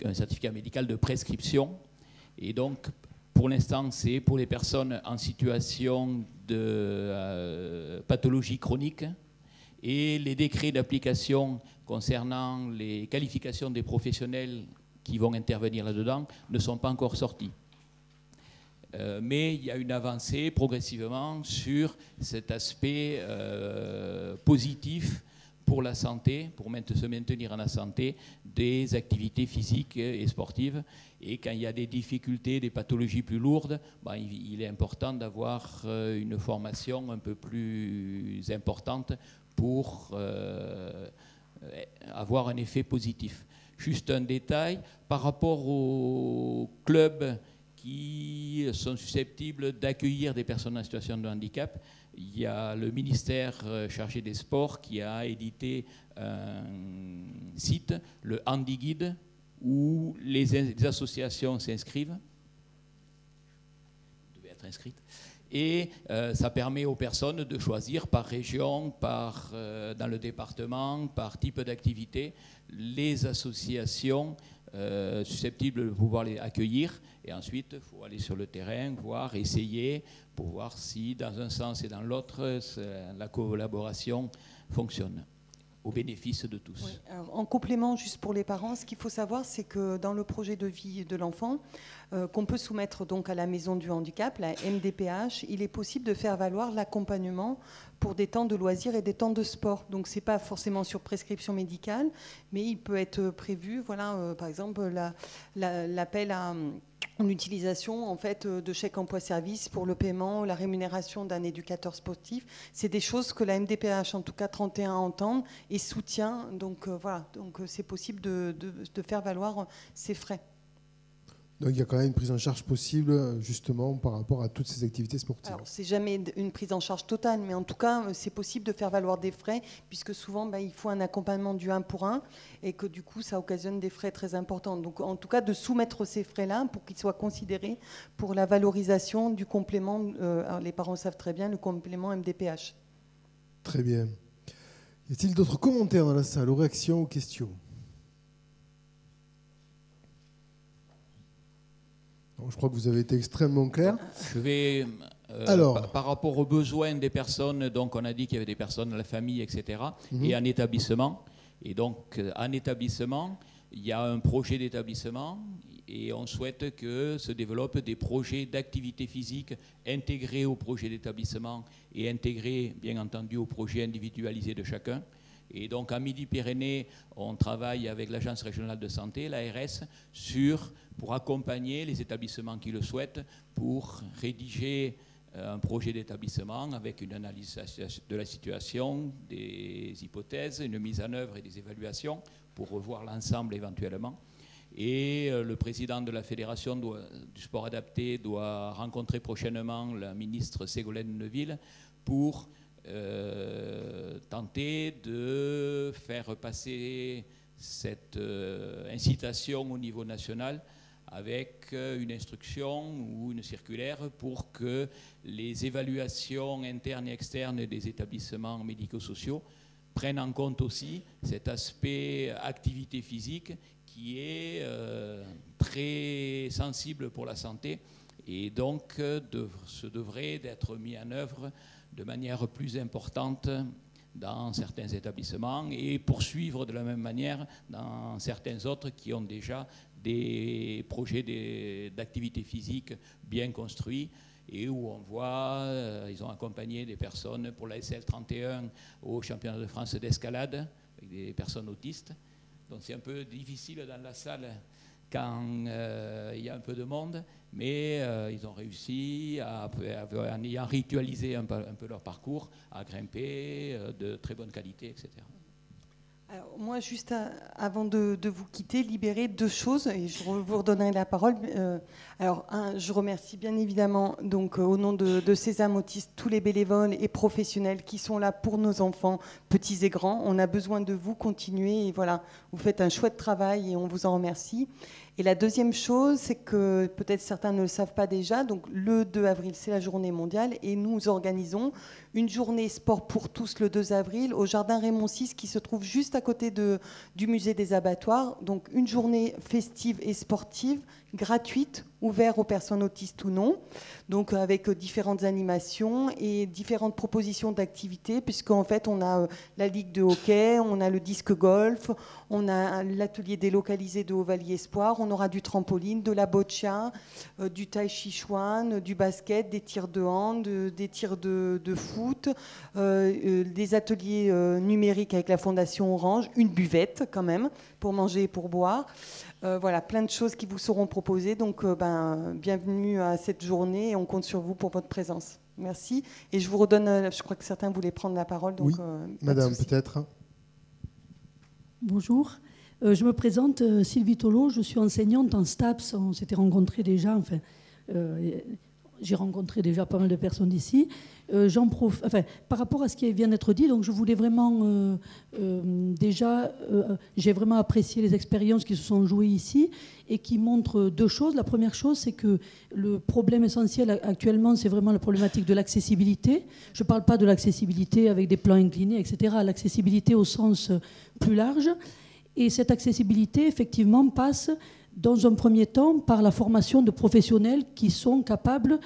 un certificat médical de prescription. Et donc, pour l'instant, c'est pour les personnes en situation de euh, pathologie chronique et les décrets d'application concernant les qualifications des professionnels qui vont intervenir là-dedans ne sont pas encore sortis. Euh, mais il y a une avancée progressivement sur cet aspect euh, positif pour la santé, pour se maintenir en la santé, des activités physiques et sportives. Et quand il y a des difficultés, des pathologies plus lourdes, ben, il est important d'avoir euh, une formation un peu plus importante pour euh, avoir un effet positif. Juste un détail, par rapport aux clubs qui sont susceptibles d'accueillir des personnes en situation de handicap, il y a le ministère euh, chargé des sports qui a édité un site, le Handy Guide, où les, associations s'inscrivent. être inscrites. Et euh, ça permet aux personnes de choisir par région, par, euh, dans le département, par type d'activité, les associations susceptibles de pouvoir les accueillir. Et ensuite, il faut aller sur le terrain, voir, essayer, pour voir si dans un sens et dans l'autre, la collaboration fonctionne. au bénéfice de tous. en complément, juste pour les parents, ce qu'il faut savoir, c'est que dans le projet de vie de l'enfant, euh, qu'on peut soumettre donc à la maison du handicap, la MDPH, il est possible de faire valoir l'accompagnement pour des temps de loisirs et des temps de sport. Donc c'est pas forcément sur prescription médicale, mais il peut être prévu, voilà, euh, par exemple l'appel à l'utilisation en fait euh, de chèques emploi-service pour le paiement, la rémunération d'un éducateur sportif. C'est des choses que la MDPH, en tout cas 31, entend et soutient. Donc euh, voilà, donc euh, c'est possible de, faire valoir ces frais. Donc il y a quand même une prise en charge possible justement par rapport à toutes ces activités sportives. Alors c'est jamais une prise en charge totale, mais en tout cas c'est possible de faire valoir des frais puisque souvent bah, il faut un accompagnement du 1 pour 1 et que du coup ça occasionne des frais très importants. Donc en tout cas de soumettre ces frais-là pour qu'ils soient considérés pour la valorisation du complément, euh, les parents savent très bien, le complément MDPH. Très bien. Y a-t-il d'autres commentaires dans la salle, ou réactions ou questions? Je crois que vous avez été extrêmement clair. Je vais, euh, Alors, par, rapport aux besoins des personnes, donc on a dit qu'il y avait des personnes dans la famille, etc., mhm. et en établissement. Et donc, euh, en établissement, il y a un projet d'établissement et on souhaite que se développent des projets d'activité physique intégrés au projet d'établissement et intégrés, bien entendu, au projet individualisé de chacun. Et donc, à Midi-Pyrénées, on travaille avec l'Agence régionale de santé, l'ARS, pour accompagner les établissements qui le souhaitent, pour rédiger euh, un projet d'établissement avec une analyse de la situation, des hypothèses, une mise en œuvre et des évaluations pour revoir l'ensemble éventuellement. Et euh, le président de la Fédération du sport adapté doit rencontrer prochainement la ministre Ségolène Neuville pour euh, tenter de faire passer cette incitation au niveau national avec euh, une instruction ou une circulaire pour que les évaluations internes et externes des établissements médico-sociaux prennent en compte aussi cet aspect activité physique qui est euh, très sensible pour la santé et donc euh, ce devrait d'être mis en œuvre de manière plus importante dans certains établissements et poursuivre de la même manière dans certains autres qui ont déjà des projets d'activité physique bien construits et où on voit, euh, ils ont accompagné des personnes pour la SL 31 au championnat de France d'escalade, avec des personnes autistes. Donc c'est un peu difficile dans la salle quand euh, il y a un peu de monde, mais euh, ils ont réussi, à, en ayant ritualisé un peu, un peu, leur parcours, à grimper de très bonne qualité, etc moi, juste avant de, vous quitter, libérer deux choses, et je vous redonnerai la parole. Euh, alors, un, je remercie bien évidemment, donc, euh, au nom de, de Sésame Autiste, tous les bénévoles et professionnels qui sont là pour nos enfants, petits et grands. On a besoin de vous, continuer, et voilà, vous faites un chouette travail et on vous en remercie. Et la deuxième chose, c'est que peut-être certains ne le savent pas déjà, donc le 2 avril, c'est la journée mondiale, et nous organisons une journée sport pour tous le 2 avril au jardin Raymond VI qui se trouve juste à côté du musée des abattoirs. Donc une journée festive et sportive gratuite, ouverte aux personnes autistes ou non, donc avec différentes animations et différentes propositions d'activités, puisqu'en fait on a euh, la ligue de hockey, on a le disque golf, on a l'atelier délocalisé de Haut-Valley Espoir, on aura du trampoline, de la boccia, euh, du tai chi chuan, du basket, des tirs de hand, des tirs de, foot, euh, des ateliers numériques avec la Fondation Orange, une buvette quand même pour manger et pour boire. Euh, voilà, plein de choses qui vous seront proposées. Donc, euh, ben, bienvenue à cette journée et on compte sur vous pour votre présence. Merci. Et je vous redonne, euh, je crois que certains voulaient prendre la parole. Donc, oui, madame, peut-être. Bonjour. je me présente, Sylvie Tolo, je suis enseignante en STAPS. On s'était rencontrés déjà, enfin, j'ai rencontré déjà pas mal de personnes ici. Euh, par rapport à ce qui vient d'être dit, donc je voulais vraiment euh, euh, déjà, j'ai vraiment apprécié les expériences qui se sont jouées ici et qui montrent deux choses. La première chose, c'est que le problème essentiel actuellement, c'est vraiment la problématique de l'accessibilité. Je ne parle pas de l'accessibilité avec des plans inclinés, etc. L'accessibilité au sens plus large. Et cette accessibilité, effectivement, passe dans un premier temps, par la formation de professionnels qui sont capables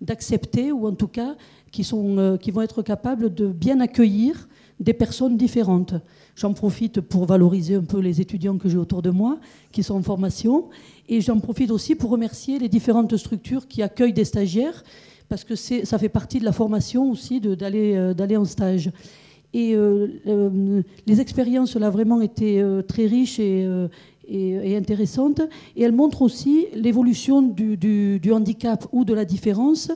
d'accepter, ou en tout cas qui, sont, euh, qui vont être capables de bien accueillir des personnes différentes. J'en profite pour valoriser un peu les étudiants que j'ai autour de moi, qui sont en formation, et j'en profite aussi pour remercier les différentes structures qui accueillent des stagiaires, parce que ça fait partie de la formation aussi d'aller d'aller en stage. Et les expériences là vraiment étaient très riches et, et, intéressante. Et elle montre aussi l'évolution du, handicap ou de la différence,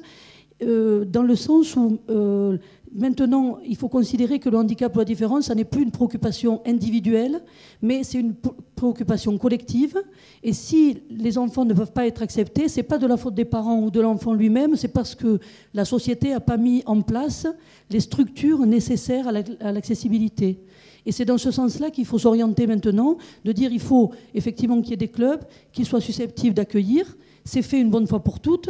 euh, dans le sens où euh, maintenant, il faut considérer que le handicap ou la différence, ça n'est plus une préoccupation individuelle, mais c'est une préoccupation collective. Et si les enfants ne peuvent pas être acceptés, c'est pas de la faute des parents ou de l'enfant lui-même, c'est parce que la société n'a pas mis en place les structures nécessaires à l'accessibilité. Et c'est dans ce sens-là qu'il faut s'orienter maintenant, de dire il faut effectivement qu'il y ait des clubs qui soient susceptibles d'accueillir. C'est fait une bonne fois pour toutes.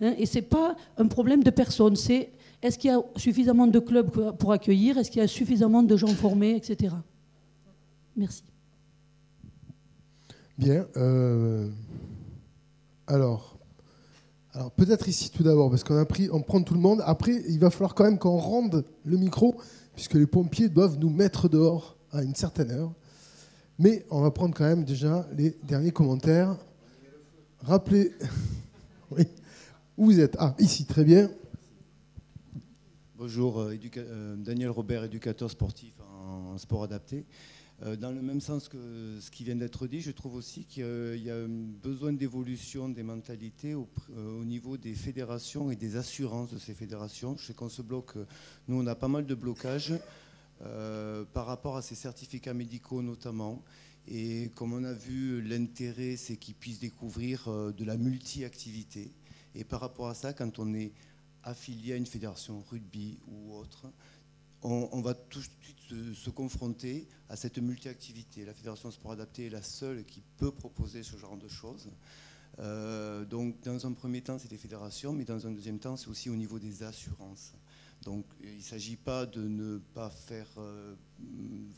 Hein, et ce n'est pas un problème de personne. C'est est-ce qu'il y a suffisamment de clubs pour accueillir? Est-ce qu'il y a suffisamment de gens formés, etc. Merci. Bien. Euh, alors, peut-être ici tout d'abord, parce qu'on a pris, on prend tout le monde. Après, il va falloir quand même qu'on rende le micro puisque les pompiers doivent nous mettre dehors à une certaine heure. Mais on va prendre quand même déjà les derniers commentaires. Rappelez. (laughs) oui. Où vous êtes Ah, ici, très bien. Bonjour, euh, euh, Daniel Robert, éducateur sportif en sport adapté. Euh, dans le même sens que ce qui vient d'être dit, je trouve aussi qu'il y a besoin d'évolution des mentalités au, au, niveau des fédérations et des assurances de ces fédérations. Je sais qu'on se bloque, nous on a pas mal de blocages par rapport à ces certificats médicaux notamment. Et comme on a vu, l'intérêt c'est qu'ils puissent découvrir de la multi-activité. Et par rapport à ça, quand on est affilié à une fédération rugby ou autre, on, va tout de suite se, confronter à cette multi-activité. La Fédération Sport Adapté est la seule qui peut proposer ce genre de choses. Euh, donc, dans un premier temps, c'est les fédérations, mais dans un deuxième temps, c'est aussi au niveau des assurances. Donc, il ne s'agit pas de ne pas faire, euh,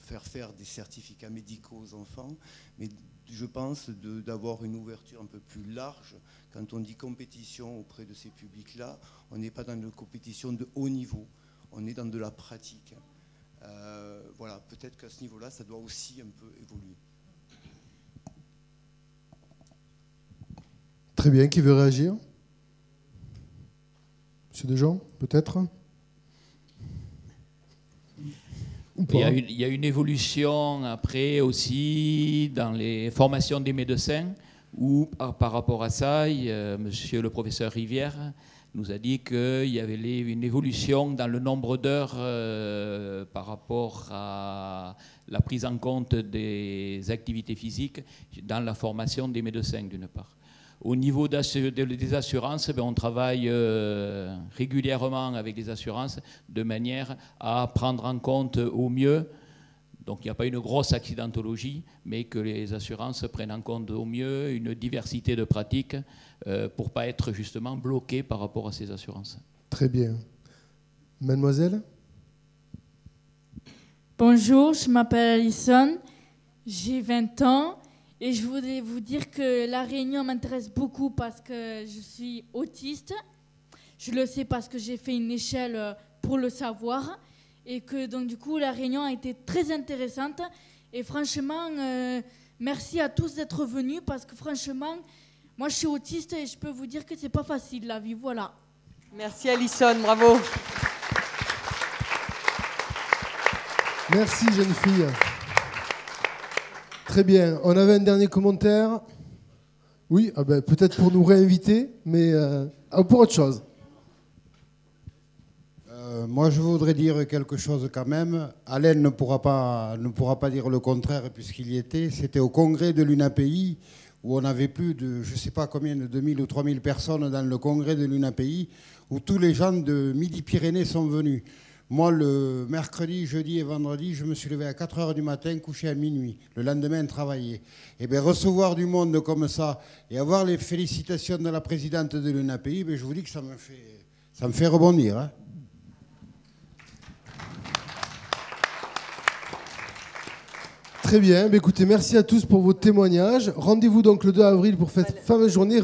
faire faire des certificats médicaux aux enfants, mais je pense d'avoir une ouverture un peu plus large. Quand on dit compétition auprès de ces publics-là, on n'est pas dans une compétition de haut niveau on est dans de la pratique. Euh, voilà, peut-être qu'à ce niveau-là, ça doit aussi un peu évoluer. Très bien, qui veut réagir? Monsieur Dejean, peut-être? Il y, a une, il y, a une, évolution après aussi dans les formations des médecins, où par, rapport à ça, monsieur le professeur Rivière nous a dit qu'il y avait une évolution dans le nombre d'heures euh, par rapport à la prise en compte des activités physiques dans la formation des médecins, d'une part. Au niveau des assurances, ben, on travaille euh, régulièrement avec les assurances de manière à prendre en compte au mieux donc il n'y a pas une grosse accidentologie, mais que les assurances prennent en compte au mieux une diversité de pratiques euh, pour ne pas être justement bloquées par rapport à ces assurances. Très bien. Mademoiselle? Bonjour, je m'appelle Alison, j'ai 20 ans et je voudrais vous dire que la réunion m'intéresse beaucoup parce que je suis autiste. Je le sais parce que j'ai fait une échelle pour le savoir et que donc du coup la réunion a été très intéressante et franchement euh, merci à tous d'être venus parce que franchement moi je suis autiste et je peux vous dire que c'est pas facile la vie voilà. Merci Alison, bravo. Merci jeune fille. Très bien, on avait un dernier commentaire. Oui, ah ben, peut-être pour nous réinviter, mais euh, pour autre chose. Euh, moi, je voudrais dire quelque chose quand même. Alain ne pourra pas, ne pourra pas dire le contraire puisqu'il y était. C'était au congrès de l'UNAPI où on avait plus de, je ne sais pas combien, de 2000 ou 3000 personnes dans le congrès de l'UNAPI, où tous les gens de Midi-Pyrénées sont venus. Moi, le mercredi, jeudi et vendredi, je me suis levé à 4 heures du matin, couché à minuit. Le lendemain, travailler. Et eh bien, recevoir du monde comme ça et avoir les félicitations de la présidente de l'UNAPI, ben, je vous dis que ça me fait, ça me fait rebondir. Hein. Très bien. Écoutez, merci à tous pour vos témoignages. Rendez-vous donc le 2 avril pour cette fameuse journée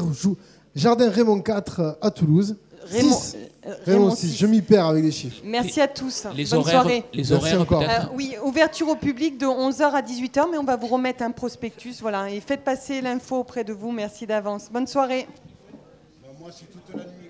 Jardin Raymond IV à Toulouse. Raymond, Six. euh, Raymond Raymond 6. Je m'y perds avec les chiffres. Merci à tous. Les Bonne horaires, soirée. les Merci horaires encore. peut-être. Euh, oui, ouverture au public de 11h à 18h, mais on va vous remettre un prospectus. Voilà, et faites passer l'info auprès de vous. Merci d'avance. Bonne soirée. Moi, c'est toute la nuit.